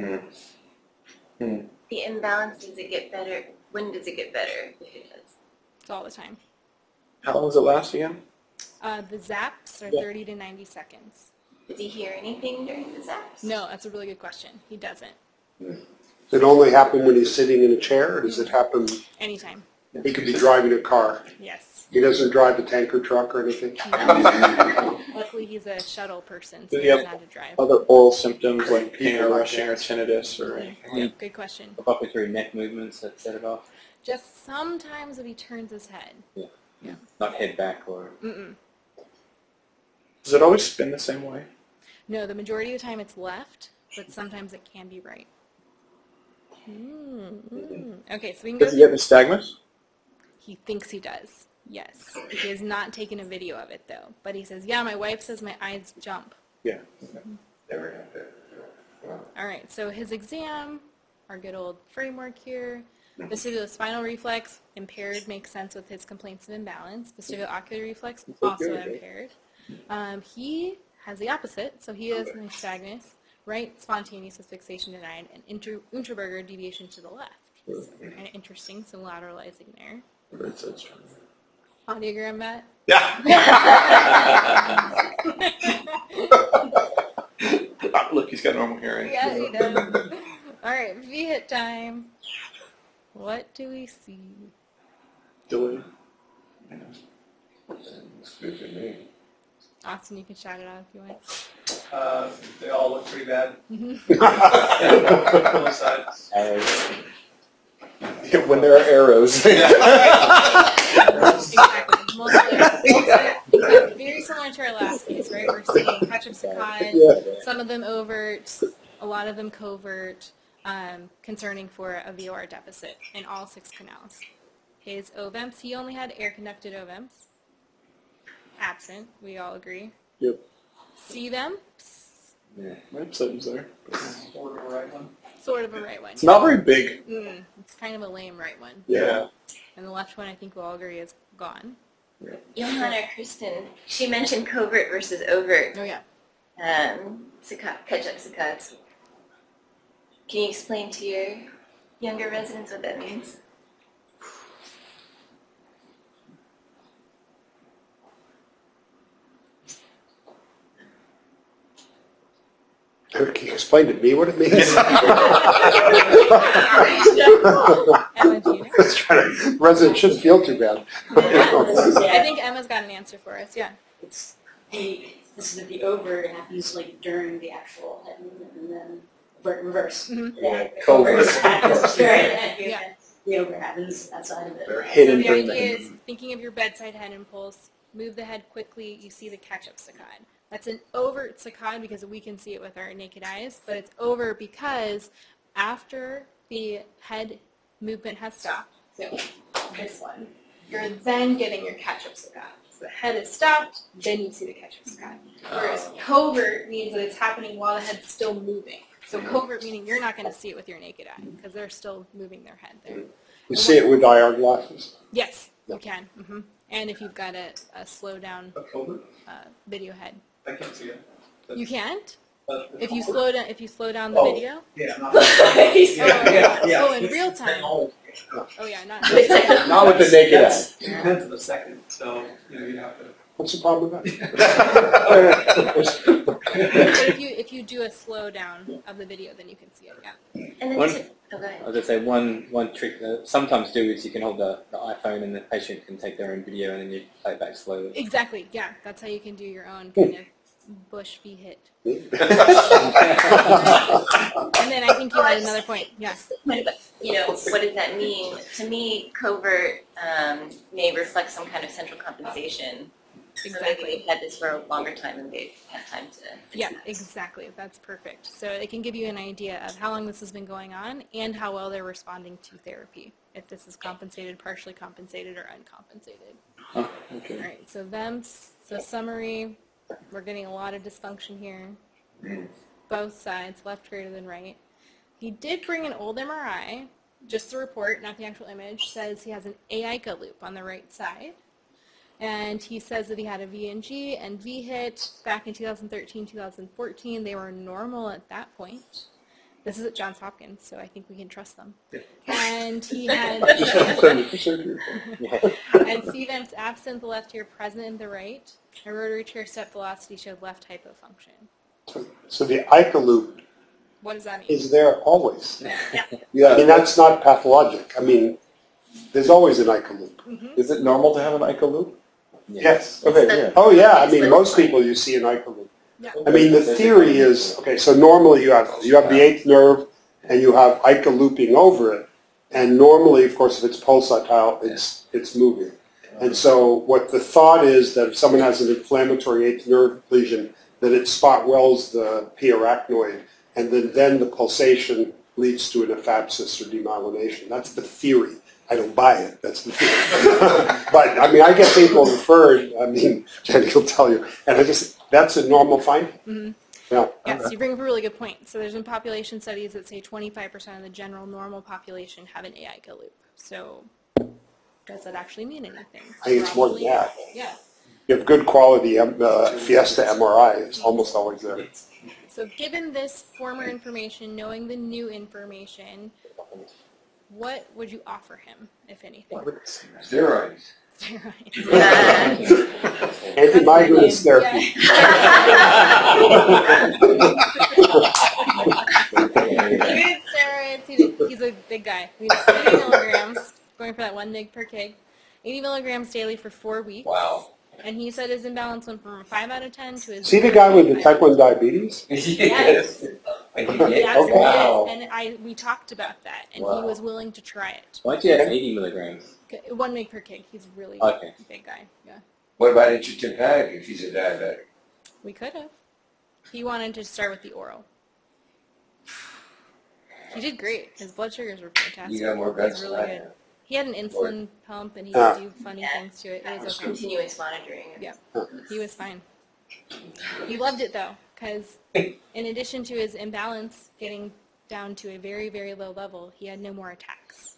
Mm-hmm. hmm The imbalance, does it get better? When does it get better, if it does? It's all the time. How long does it last again? Uh, the zaps are Yeah. 30 to 90 seconds. Does he hear anything during the zaps? No, that's a really good question. He doesn't. Does it only happen when he's sitting in a chair, or does it happen, Anytime. he could be driving a car? Yes. He doesn't drive a tanker truck or anything? No. Luckily, he's a shuttle person, so he he have- doesn't have to drive. Other aural symptoms like pain or rushing or tinnitus or anything? Good question. Puppetery neck movements that set it off. Just sometimes if he turns his head. Not head back or Mm-mm. Does it always spin the same way? No, the majority of the time it's left, but sometimes it can be right. Mm, mm. Okay, so we can go Does he get nystagmus? He thinks he does. Yes. He has not taken a video of it though. But he says, yeah, my wife says my eyes jump. Yeah. never got that. All right, so his exam, our good old framework here. Vestibulospinal reflex, impaired, makes sense with his complaints of imbalance. Vestibulo-ocular reflex, also impaired. Um, he has the opposite, so he has nystagmus, right spontaneous fixation denied, and inter- Unterberger deviation to the left. Kind of interesting, some lateralizing there. Audiogram, Matt? Yeah. Look, he's got normal hearing. Yeah, he does. All right, V hit time. What do we see? Delayed. It's good to me. Austin, you can shout it out if you want. Uh, they all look pretty bad. Mhm. Both sides. arrows. when there are arrows. exactly. Mostly, mostly very similar to our last case, right? We're seeing catch-up saccades, yeah. some of them overt, a lot of them covert, um, concerning for a VOR deficit in all six canals. His oVEMPs, he only had air-conducted oVEMPs. Absent, we all agree. Yep. cVEMPs, My episode's there. Sort of a right one. sort of a right one. It's not very big. Mm, it's kind of a lame right one. Yeah. And the left one, I think we'll all agree, is gone. Johanna or Kristen, she mentioned covert versus overt Oh, yeah. um, saccade, catch-up saccades. Can you explain to your younger residents what that means? Can you explain to me what it means? Emma, do you know? Just trying to- Resident shouldn't feel too bad. I think Emma's got an answer for us, yeah. It's the, this is the over it happens like during the actual head movement and then ver- reverse. Mhm. The head- Covert. reverse happens during the head Yeah. movement. The over happens outside of it. They're So hidden the during idea the is thinking of your bedside head impulse, move the head quickly, you see the catch-up saccade. That's an overt saccade because we can see it with our naked eyes, but it's over because after the head movement has stopped, so this one, you're then getting your catch-up saccade. So the head is stopped, then you see the catch-up saccade. Whereas covert means that it's happening while the head's still moving. So covert meaning you're not going to see it with your naked eye because they're still moving their head there. You see it with IR glasses? Yes, you can. hmm And if you've got a, a slow down A covert? uh, video head, I can't see it. That's- you can't. If you slow down, if you slow down the Oh. video. Yeah, not. Oh, yeah, yeah. oh, in real time. Oh yeah, not. Not with the naked eye. That's two tenths of a second, so, you know, you'd have to. What's the problem with that? but if you if you do a slowdown of the video, then you can see it. Yeah. And then One- to, oh, go ahead. I was going to say one one trick that sometimes do is you can hold the, the iPhone and the patient can take their own video and then you play it back slowly. Exactly. Yeah. That's how you can do your own kind of Bush v hit. And then I think you had another point. Yeah. Just a point about, you know, what does that mean? To me, covert um, may reflect some kind of central compensation. So maybe Exactly. they've had this for a longer time than they've had time to. fix Yeah, exactly. That's perfect. So it can give you an idea of how long this has been going on and how well they're responding to therapy. If this is compensated, partially compensated, or uncompensated. Huh, okay. All right. So them. So summary. We're getting a lot of dysfunction here. Both sides, left greater than right. He did bring an old MRI. Just the report, not the actual image, says he has an AICA loop on the right side. And he says that he had a VNG and VHIT back in 2013, 2014. They were normal at that point. This is at Johns Hopkins, so I think we can trust them. And he had Send it for and cVEMPs absent the left ear, present in the right. A rotary chair step velocity showed left hypofunction. So the ICA loop What does that mean? is there always. I Yeah. I mean, that's not pathologic. I mean, there's always an ICA loop. Mm-hmm. Is it normal to have an ICA loop? Yes. Okay, yeah. Oh, yeah, I mean, most people you see an ICA. Yeah. I mean, the theory is, okay, so normally you have, you have the eighth nerve and you have ICA looping over it. And normally, of course, if it's pulsatile, it's, it's moving. And so what the thought is that if someone has an inflammatory eighth nerve lesion, that it spot wells the P arachnoid and then, then the pulsation leads to an ephapsis or demyelination. That's the theory. I don't buy it. That's the theory. but I mean, I get people referred. I mean, Jenny will tell you, and I just that's a normal finding. Mhm. Yeah. Yes, you bring up a really good point. So there's been population studies that say 25% of the general normal population have an AICA loop. So does that actually mean anything? I think it's more than that. Yeah. You have good quality um, uh, Fiesta MRI. It's almost always there. So given this former information, knowing the new information, what would you offer him, if anything? Steroids. Steroids. Anti-migraine therapy. He did steroids. He did, he's a big guy. We did 80 milligrams, going for that one mg per kg. 80 milligrams daily for four weeks. Wow. And he said his imbalance went from a 5 out of 10 to his... See the guy with the type 1 diabetes? Yes. And he He did? absolutely Wow. And I, we talked about that, and he was willing to try it. Why do you have 80 milligrams? One mg per kg. He's really Okay. big guy. Yeah. What about intratympanic if he's a diabetic? We could have. He wanted to start with the oral. He did great. His blood sugars were fantastic. You got more guts was than really I good. have. He had an insulin pump and he Ah. could do funny Yeah. things to it. It was Just okay. continuous monitoring. Yeah. He was fine. He loved it though, because in addition to his imbalance getting down to a very, very low level, he had no more attacks.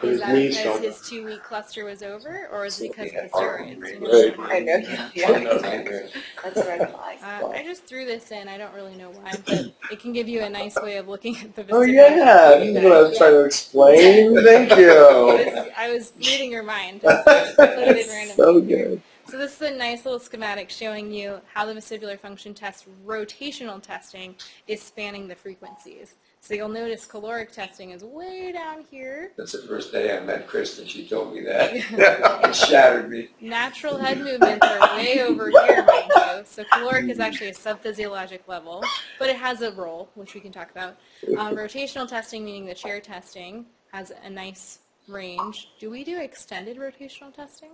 His Is that because don't. his two week cluster was over, or is it because of Yeah, the horrible steroids? You rate. know? I know, yeah, yeah. That's a red flag. Uh, I just threw this in. I don't really know why, but it can give you a nice way of looking at the Oh yeah, this is what I was Yeah. trying to explain. Thank you. was, I was reading your mind. Just put it in randomly. so good. So this is a nice little schematic showing you how the vestibular function test rotational testing is spanning the frequencies. So you'll notice caloric testing is way down here. That's the first day I met Kristen, she told me that. It shattered me. Natural head movements are way over here, mind you. So caloric is actually a subphysiologic level, but it has a role, which we can talk about. Um, rotational testing, meaning the chair testing, has a nice range. Do we do extended rotational testing?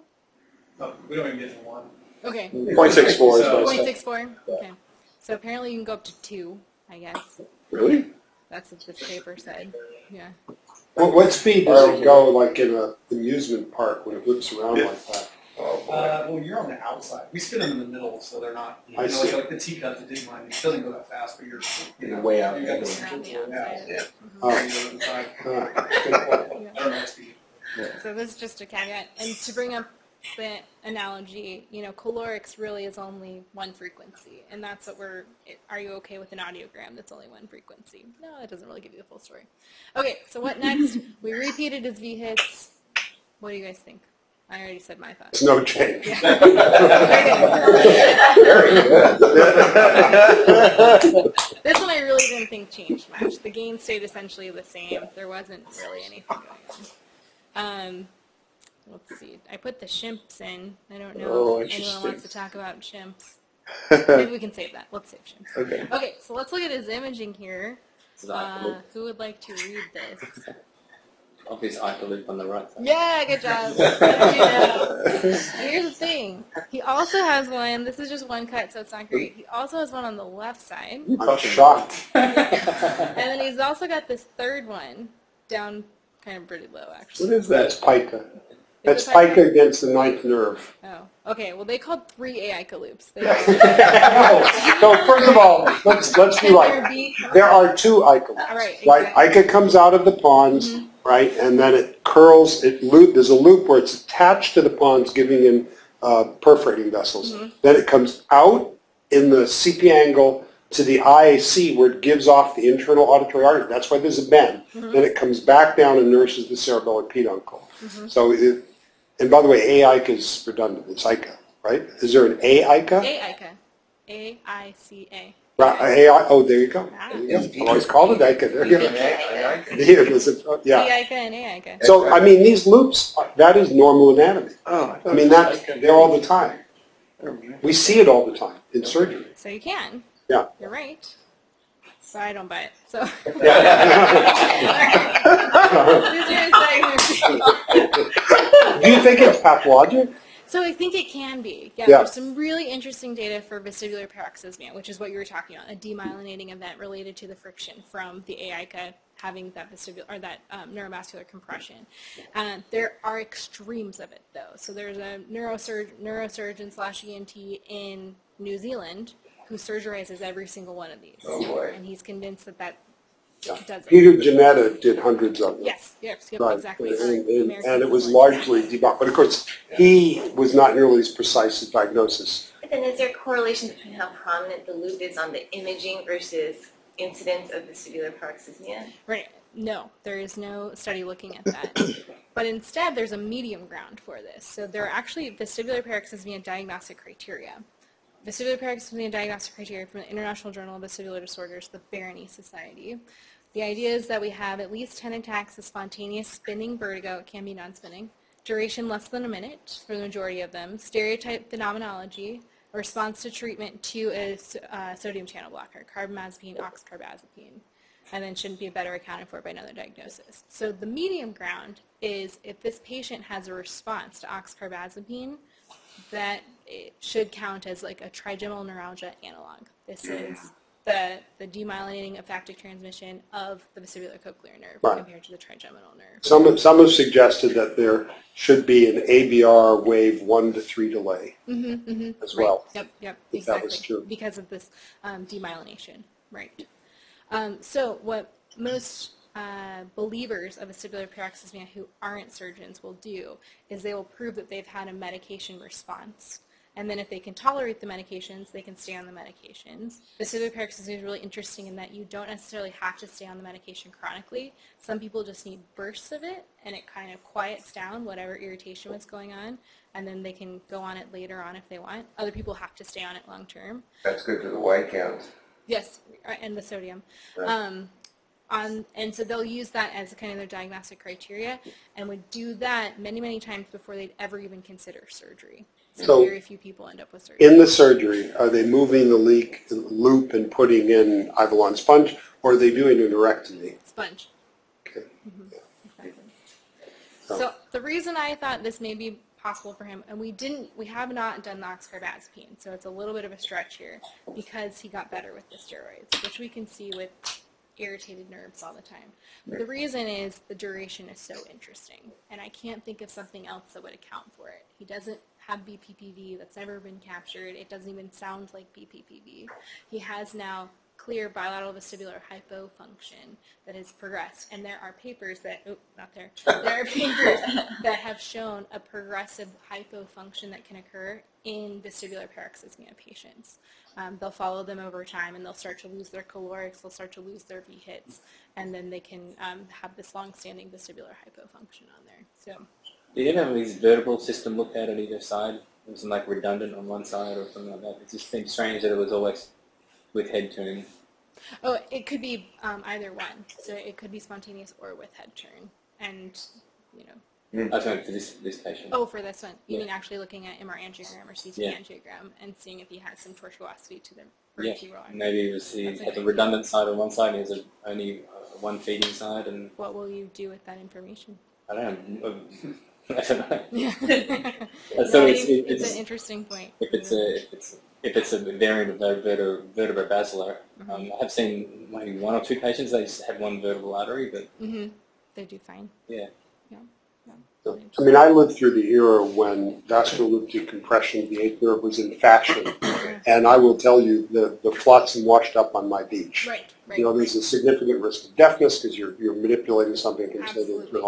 Oh, we don't even get to one. Okay. 0.64 is what I Point said. six four? Okay. So apparently you can go up to two, I guess. Really? That's what this paper said. Yeah. What, what speed does it go like in a amusement park when it whips around like that? Oh, boy. Uh, well, you're on the outside. We spin them in the middle, so they're not. You I know, see. like the teacup, the Digimon, it doesn't go that fast, but you're. You know, Way out You got there. the Around the central, yeah. outside. Yeah. Oh. On the other side. Good point. I don't know what speed. So this is just a caveat. And to bring up the analogy, you know, calorics really is only one frequency. And that's what we're, are you okay with an audiogram that's only one frequency? No, that doesn't really give you the full story. Okay, so what next? we repeated his V hits. What do you guys think? I already said my thoughts. It's no change. Yeah. Very good. This one I really didn't think changed much. The gain stayed essentially the same. There wasn't really anything going on. Um, let's see. I put the chimps in. I don't know Oh, if anyone wants to talk about chimps. Maybe we can save that. Let's save chimps. Okay. Okay, so let's look at his imaging here. Uh, who would like to read this? obvious Ica loop on the right side. Yeah, good job. Good. Here's the thing. He also has one. This is just one cut, so it's not great. He also has one on the left side, I'm shocked. and then he's also got this third one down, kind of pretty low, actually. What is That's that? pica. That's pica? against the ninth nerve. Oh, okay. Well, they called three AICA loops. They So first of all, let's, let's be Can right. there be- There are two Ica loops. Right, Right, exactly. Ica comes out of the pons, Mhm. right, and then it curls, it loop, there's a loop where it's attached to the pons, giving in uh, perforating vessels. Mhm. Then it comes out in the CP angle to the IAC where it gives off the internal auditory artery. That's why there's a bend. Mhm. Then it comes back down and nourishes the cerebellar peduncle. So, it, and by the way, AICA is redundant. It's ICA, right? Is there an AICA? AICA. A-I-C-A. Right, AI, oh, there you go. Ah. There you go. I've always called it ICA. There you go. Yeah, Here, there's a- yeah. AICA and AICA. So, I mean, these loops, that is normal anatomy. Oh, I mean, that's, they're all the time. We see it all the time in surgery. So you can. Yeah. You're right. But I don't buy it. So. These are his diagnoses. Do you think it's pathologic? So I think it can be. Yeah, Yeah. there's some really interesting data for vestibular paroxysmia, which is what you were talking about, a demyelinating event related to the friction from the AICA having that vestibular or that um, neurovascular compression. Um, there are extremes of it though. So there's a neurosurg- neurosurgeon slash ENT in New Zealand who surgerizes every single one of these. Oh, boy. And he's convinced that that Yeah. does it. Peter Jannetta did hundreds of them. Yes, yes, yep, Right, exactly. and, Or and- American and it was Heart. largely debunked, but of course, he was not nearly as precise as diagnosis. But then is there a correlation between how prominent the loop is on the imaging versus incidence of vestibular paroxysmia? Right. No, there is no study looking at that. but instead, there's a medium ground for this. So there are actually vestibular paroxysmia diagnostic criteria. Vestibular paroxysmia diagnostic criteria from the International Journal of Vestibular Disorders, the Bárány Society. The idea is that we have at least 10 attacks of spontaneous spinning vertigo, it can be non-spinning, duration less than a minute for the majority of them, stereotype phenomenology, response to treatment to a uh, sodium channel blocker, carbamazepine, oxcarbazepine, and then shouldn't be better accounted for by another diagnosis. So the medium ground is if this patient has a response to oxcarbazepine, that it should count as like a trigeminal neuralgia analog. This is the, the demyelinating ephaptic transmission of the vestibular cochlear nerve Right. compared to the trigeminal nerve. Some, some have suggested that there should be an ABR wave one to three delay. Mm-hmm, mm-hmm. As well, Yep, yep, if that exactly. was true. Because of this um, demyelination, right. Um, so what most uh, believers of vestibular paroxysmia who aren't surgeons will do is they will prove that they've had a medication response. And then if they can tolerate the medications, they can stay on the medications. Vestibular paroxysmia is really interesting in that you don't necessarily have to stay on the medication chronically. Some people just need bursts of it, and it kind of quiets down whatever irritation was going on, and then they can go on it later on if they want. Other people have to stay on it long term. That's good for the white counts. Yes, uh, and the sodium. Right. Um, on, and so they'll use that as kind of their diagnostic criteria and would do that many, many times before they'd ever even consider surgery. So, So- very few people end up with surgery. In the surgery, are they moving the leak loop and putting in Ivalon sponge, or are they doing a neurectomy? Sponge. Okay. Mhm, exactly. So- So the reason I thought this may be possible for him, and we didn't, we have not done the oxcarbazepine, so it's a little bit of a stretch here, because he got better with the steroids, which we can see with irritated nerves all the time. But the reason is the duration is so interesting, and I can't think of something else that would account for it. He doesn't have BPPV, that's never been captured, it doesn't even sound like BPPV. He has now clear bilateral vestibular hypofunction that has progressed, and there are papers that, oh, not there, there are papers that have shown a progressive hypofunction that can occur in vestibular paroxysmia patients. Um, they'll follow them over time and they'll start to lose their calorics, they'll start to lose their V hits, and then they can um, have this long-standing vestibular hypofunction on there. So Did you ever have these vertebral system looked at on either side? It wasn't like redundant on one side or something like that. It just seemed strange that it was always with head turn. Oh, it could be um, either one. So it could be spontaneous or with head turn. And, you know, I was going for this this patient. oh, for this one, you Yeah. mean actually looking at MR angiogram or CT Yeah. angiogram and seeing if he has some tortuosity to the vertebral artery. maybe it was he That's a had the redundant side on one side, and he has only uh, one feeding side, and What will you do with that information? I don't know. I don't know. Yeah. so No, it's, you- it's, it's an interesting point. if it's a if it's if it's a variant of the vertebra, vertebra basilar, Mm-hmm. um, I have seen maybe one or two patients they just had one vertebral artery, but hmm They do fine. yeah. Yeah. yeah. So, I mean, I lived through the era when vascular loop decompression, the eighth nerve, was in fashion. And I will tell you, the, the flotsam washed up on my beach. Right, right. You know, there's a significant risk of deafness because you're, you're manipulating something that can Absolutely.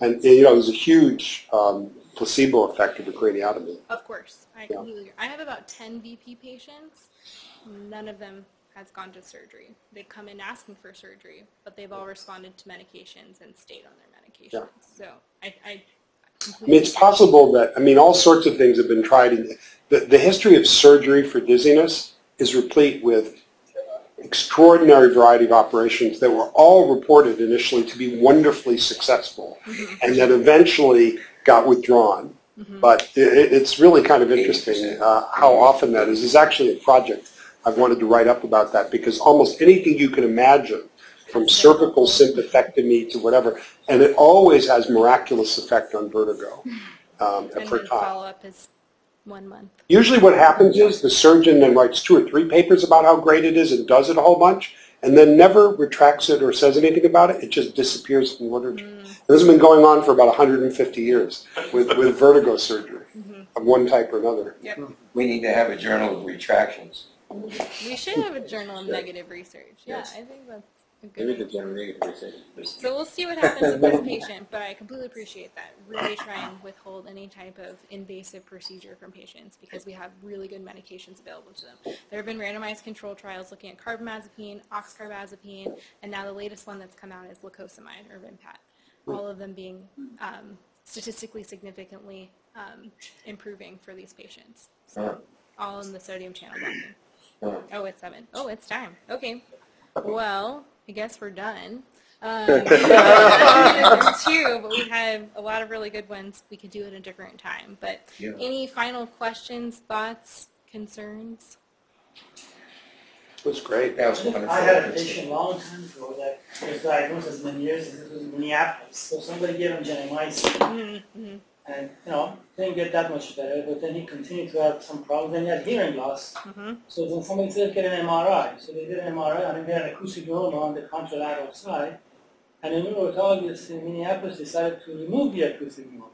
Into an artery. And, and, you know, there's a huge um, placebo effect of a craniotomy. Of course, I Yeah. completely agree. I have about 10 VP patients. None of them has gone to surgery. They've come in asking for surgery, but they've all responded to medications and stayed on their medications. So I, I I mean, it's possible that, I mean, all sorts of things have been tried. In, the, the history of surgery for dizziness is replete with extraordinary variety of operations that were all reported initially to be wonderfully successful and that eventually got withdrawn. But i i- it's really kind of interesting uh, how often that is. There's actually a project I've wanted to write up about that because almost anything you can imagine, from cervical sympathectomy to whatever, and it always has miraculous effect on vertigo um, for then time. follow up is one month. Usually what happens is the surgeon then writes two or three papers about how great it is and does it a whole bunch, and then never retracts it or says anything about it. It just disappears from mm. literature. This has been going on for about 150 years with, with vertigo surgery mm-hmm. of one type or another. We need to have a journal of retractions. We should have a journal of negative research. Yeah, Yes. I think that's a Maybe good the general negative research. So we'll see what happens with this patient, but I completely appreciate that. Really try and withhold any type of invasive procedure from patients because we have really good medications available to them. There have been randomized control trials looking at carbamazepine, oxcarbazepine, and now the latest one that's come out is lacosamide or Vimpat. All of them being um, statistically significantly um, improving for these patients. So all in the sodium channel blocking. Oh, it's seven. Oh, it's time. Okay. Well, I guess we're done. Um, there's two, but we have a lot of really good ones. We could do it a different time. But Yeah. any final questions, thoughts, concerns? It was great. That was wonderful. I had a patient a long time ago that was diagnosed as Meniere's, it was in Minneapolis. So somebody gave him gentamicin Mm-hmm. And, you know, didn't get that much better, but then he continued to have some problems and he had hearing loss. Mm-hmm. So then somebody said, get an MRI. So they did an MRI and they had an acoustic neuroma on the contralateral side. And the neurologist in Minneapolis decided to remove the acoustic neuroma.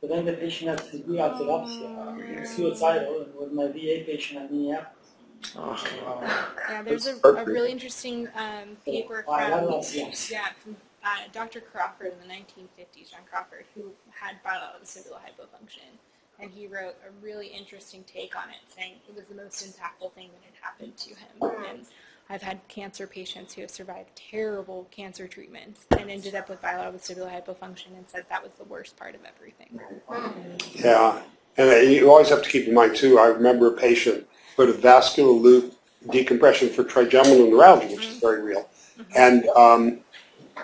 But then the patient had severe oscillopsia, suicidal, and was my VA patient at Minneapolis. Yeah, there's a, a really interesting um, paper Wow, that from was- yes. yeah, from uh, Dr. Crawford in the 1950s, John Crawford, who had bilateral vestibular hypofunction. And he wrote a really interesting take on it, saying it was the most impactful thing that had happened to him. And I've had cancer patients who have survived terrible cancer treatments and ended up with bilateral vestibular hypofunction and said that was the worst part of everything. Yeah, and uh, you always have to keep in mind too, I remember a patient who had a vascular loop decompression for trigeminal neuralgia, which is very real. And um,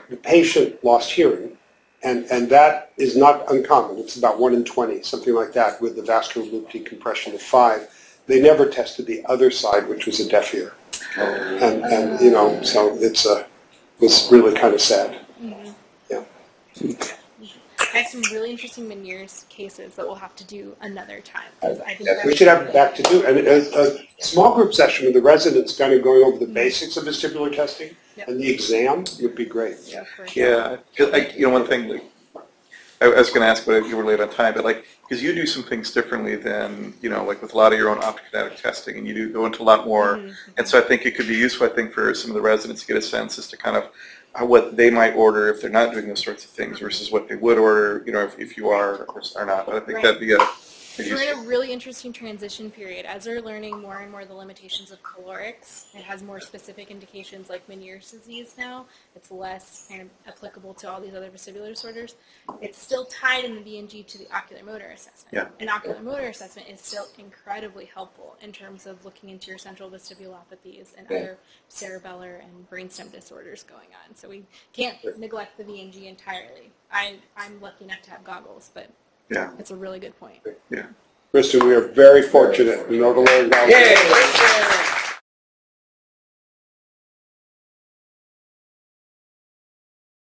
the patient lost hearing, and, and that is not uncommon. It's about 1 in 20, something like that, with the vascular loop decompression of 5. They never tested the other side, which was a deaf ear. And, and you know, so it's a, it's really kind of sad. Mm-hmm. Yeah. I have some really interesting Meniere's cases that we'll have to do another time. I think We should have it back to do, and a, a small group session with the residents kind of going over the basics of vestibular testing Yep. and the exam would be great. Yeah, for sure. Yeah, 'cause, like, you know, one thing, like, I I was going to ask, but you were late on time, but like, because you do some things differently than, you know, like with a lot of your own optokinetic testing, and you do go into a lot more. Mm-hmm. And so I think it could be useful, I think, for some of the residents to get a sense as to kind of how- what they might order if they're not doing those sorts of things versus what they would order, you know, if, if you are or or not. But I think Right. that'd be a, Are We're in a really interesting transition period. As we're learning more and more the limitations of calorics, it has more specific indications like Meniere's disease now. It's less kind of applicable to all these other vestibular disorders. It's still tied in the VNG to the ocular motor assessment. Yeah. An ocular motor assessment is still incredibly helpful in terms of looking into your central vestibulopathies and Yeah. other cerebellar and brainstem disorders going on. So we can't neglect the VNG entirely. I, I'm lucky enough to have goggles, but Yeah. it's a really good point. Yeah. Kristen, we are very fortunate in Northern Ireland. Yay!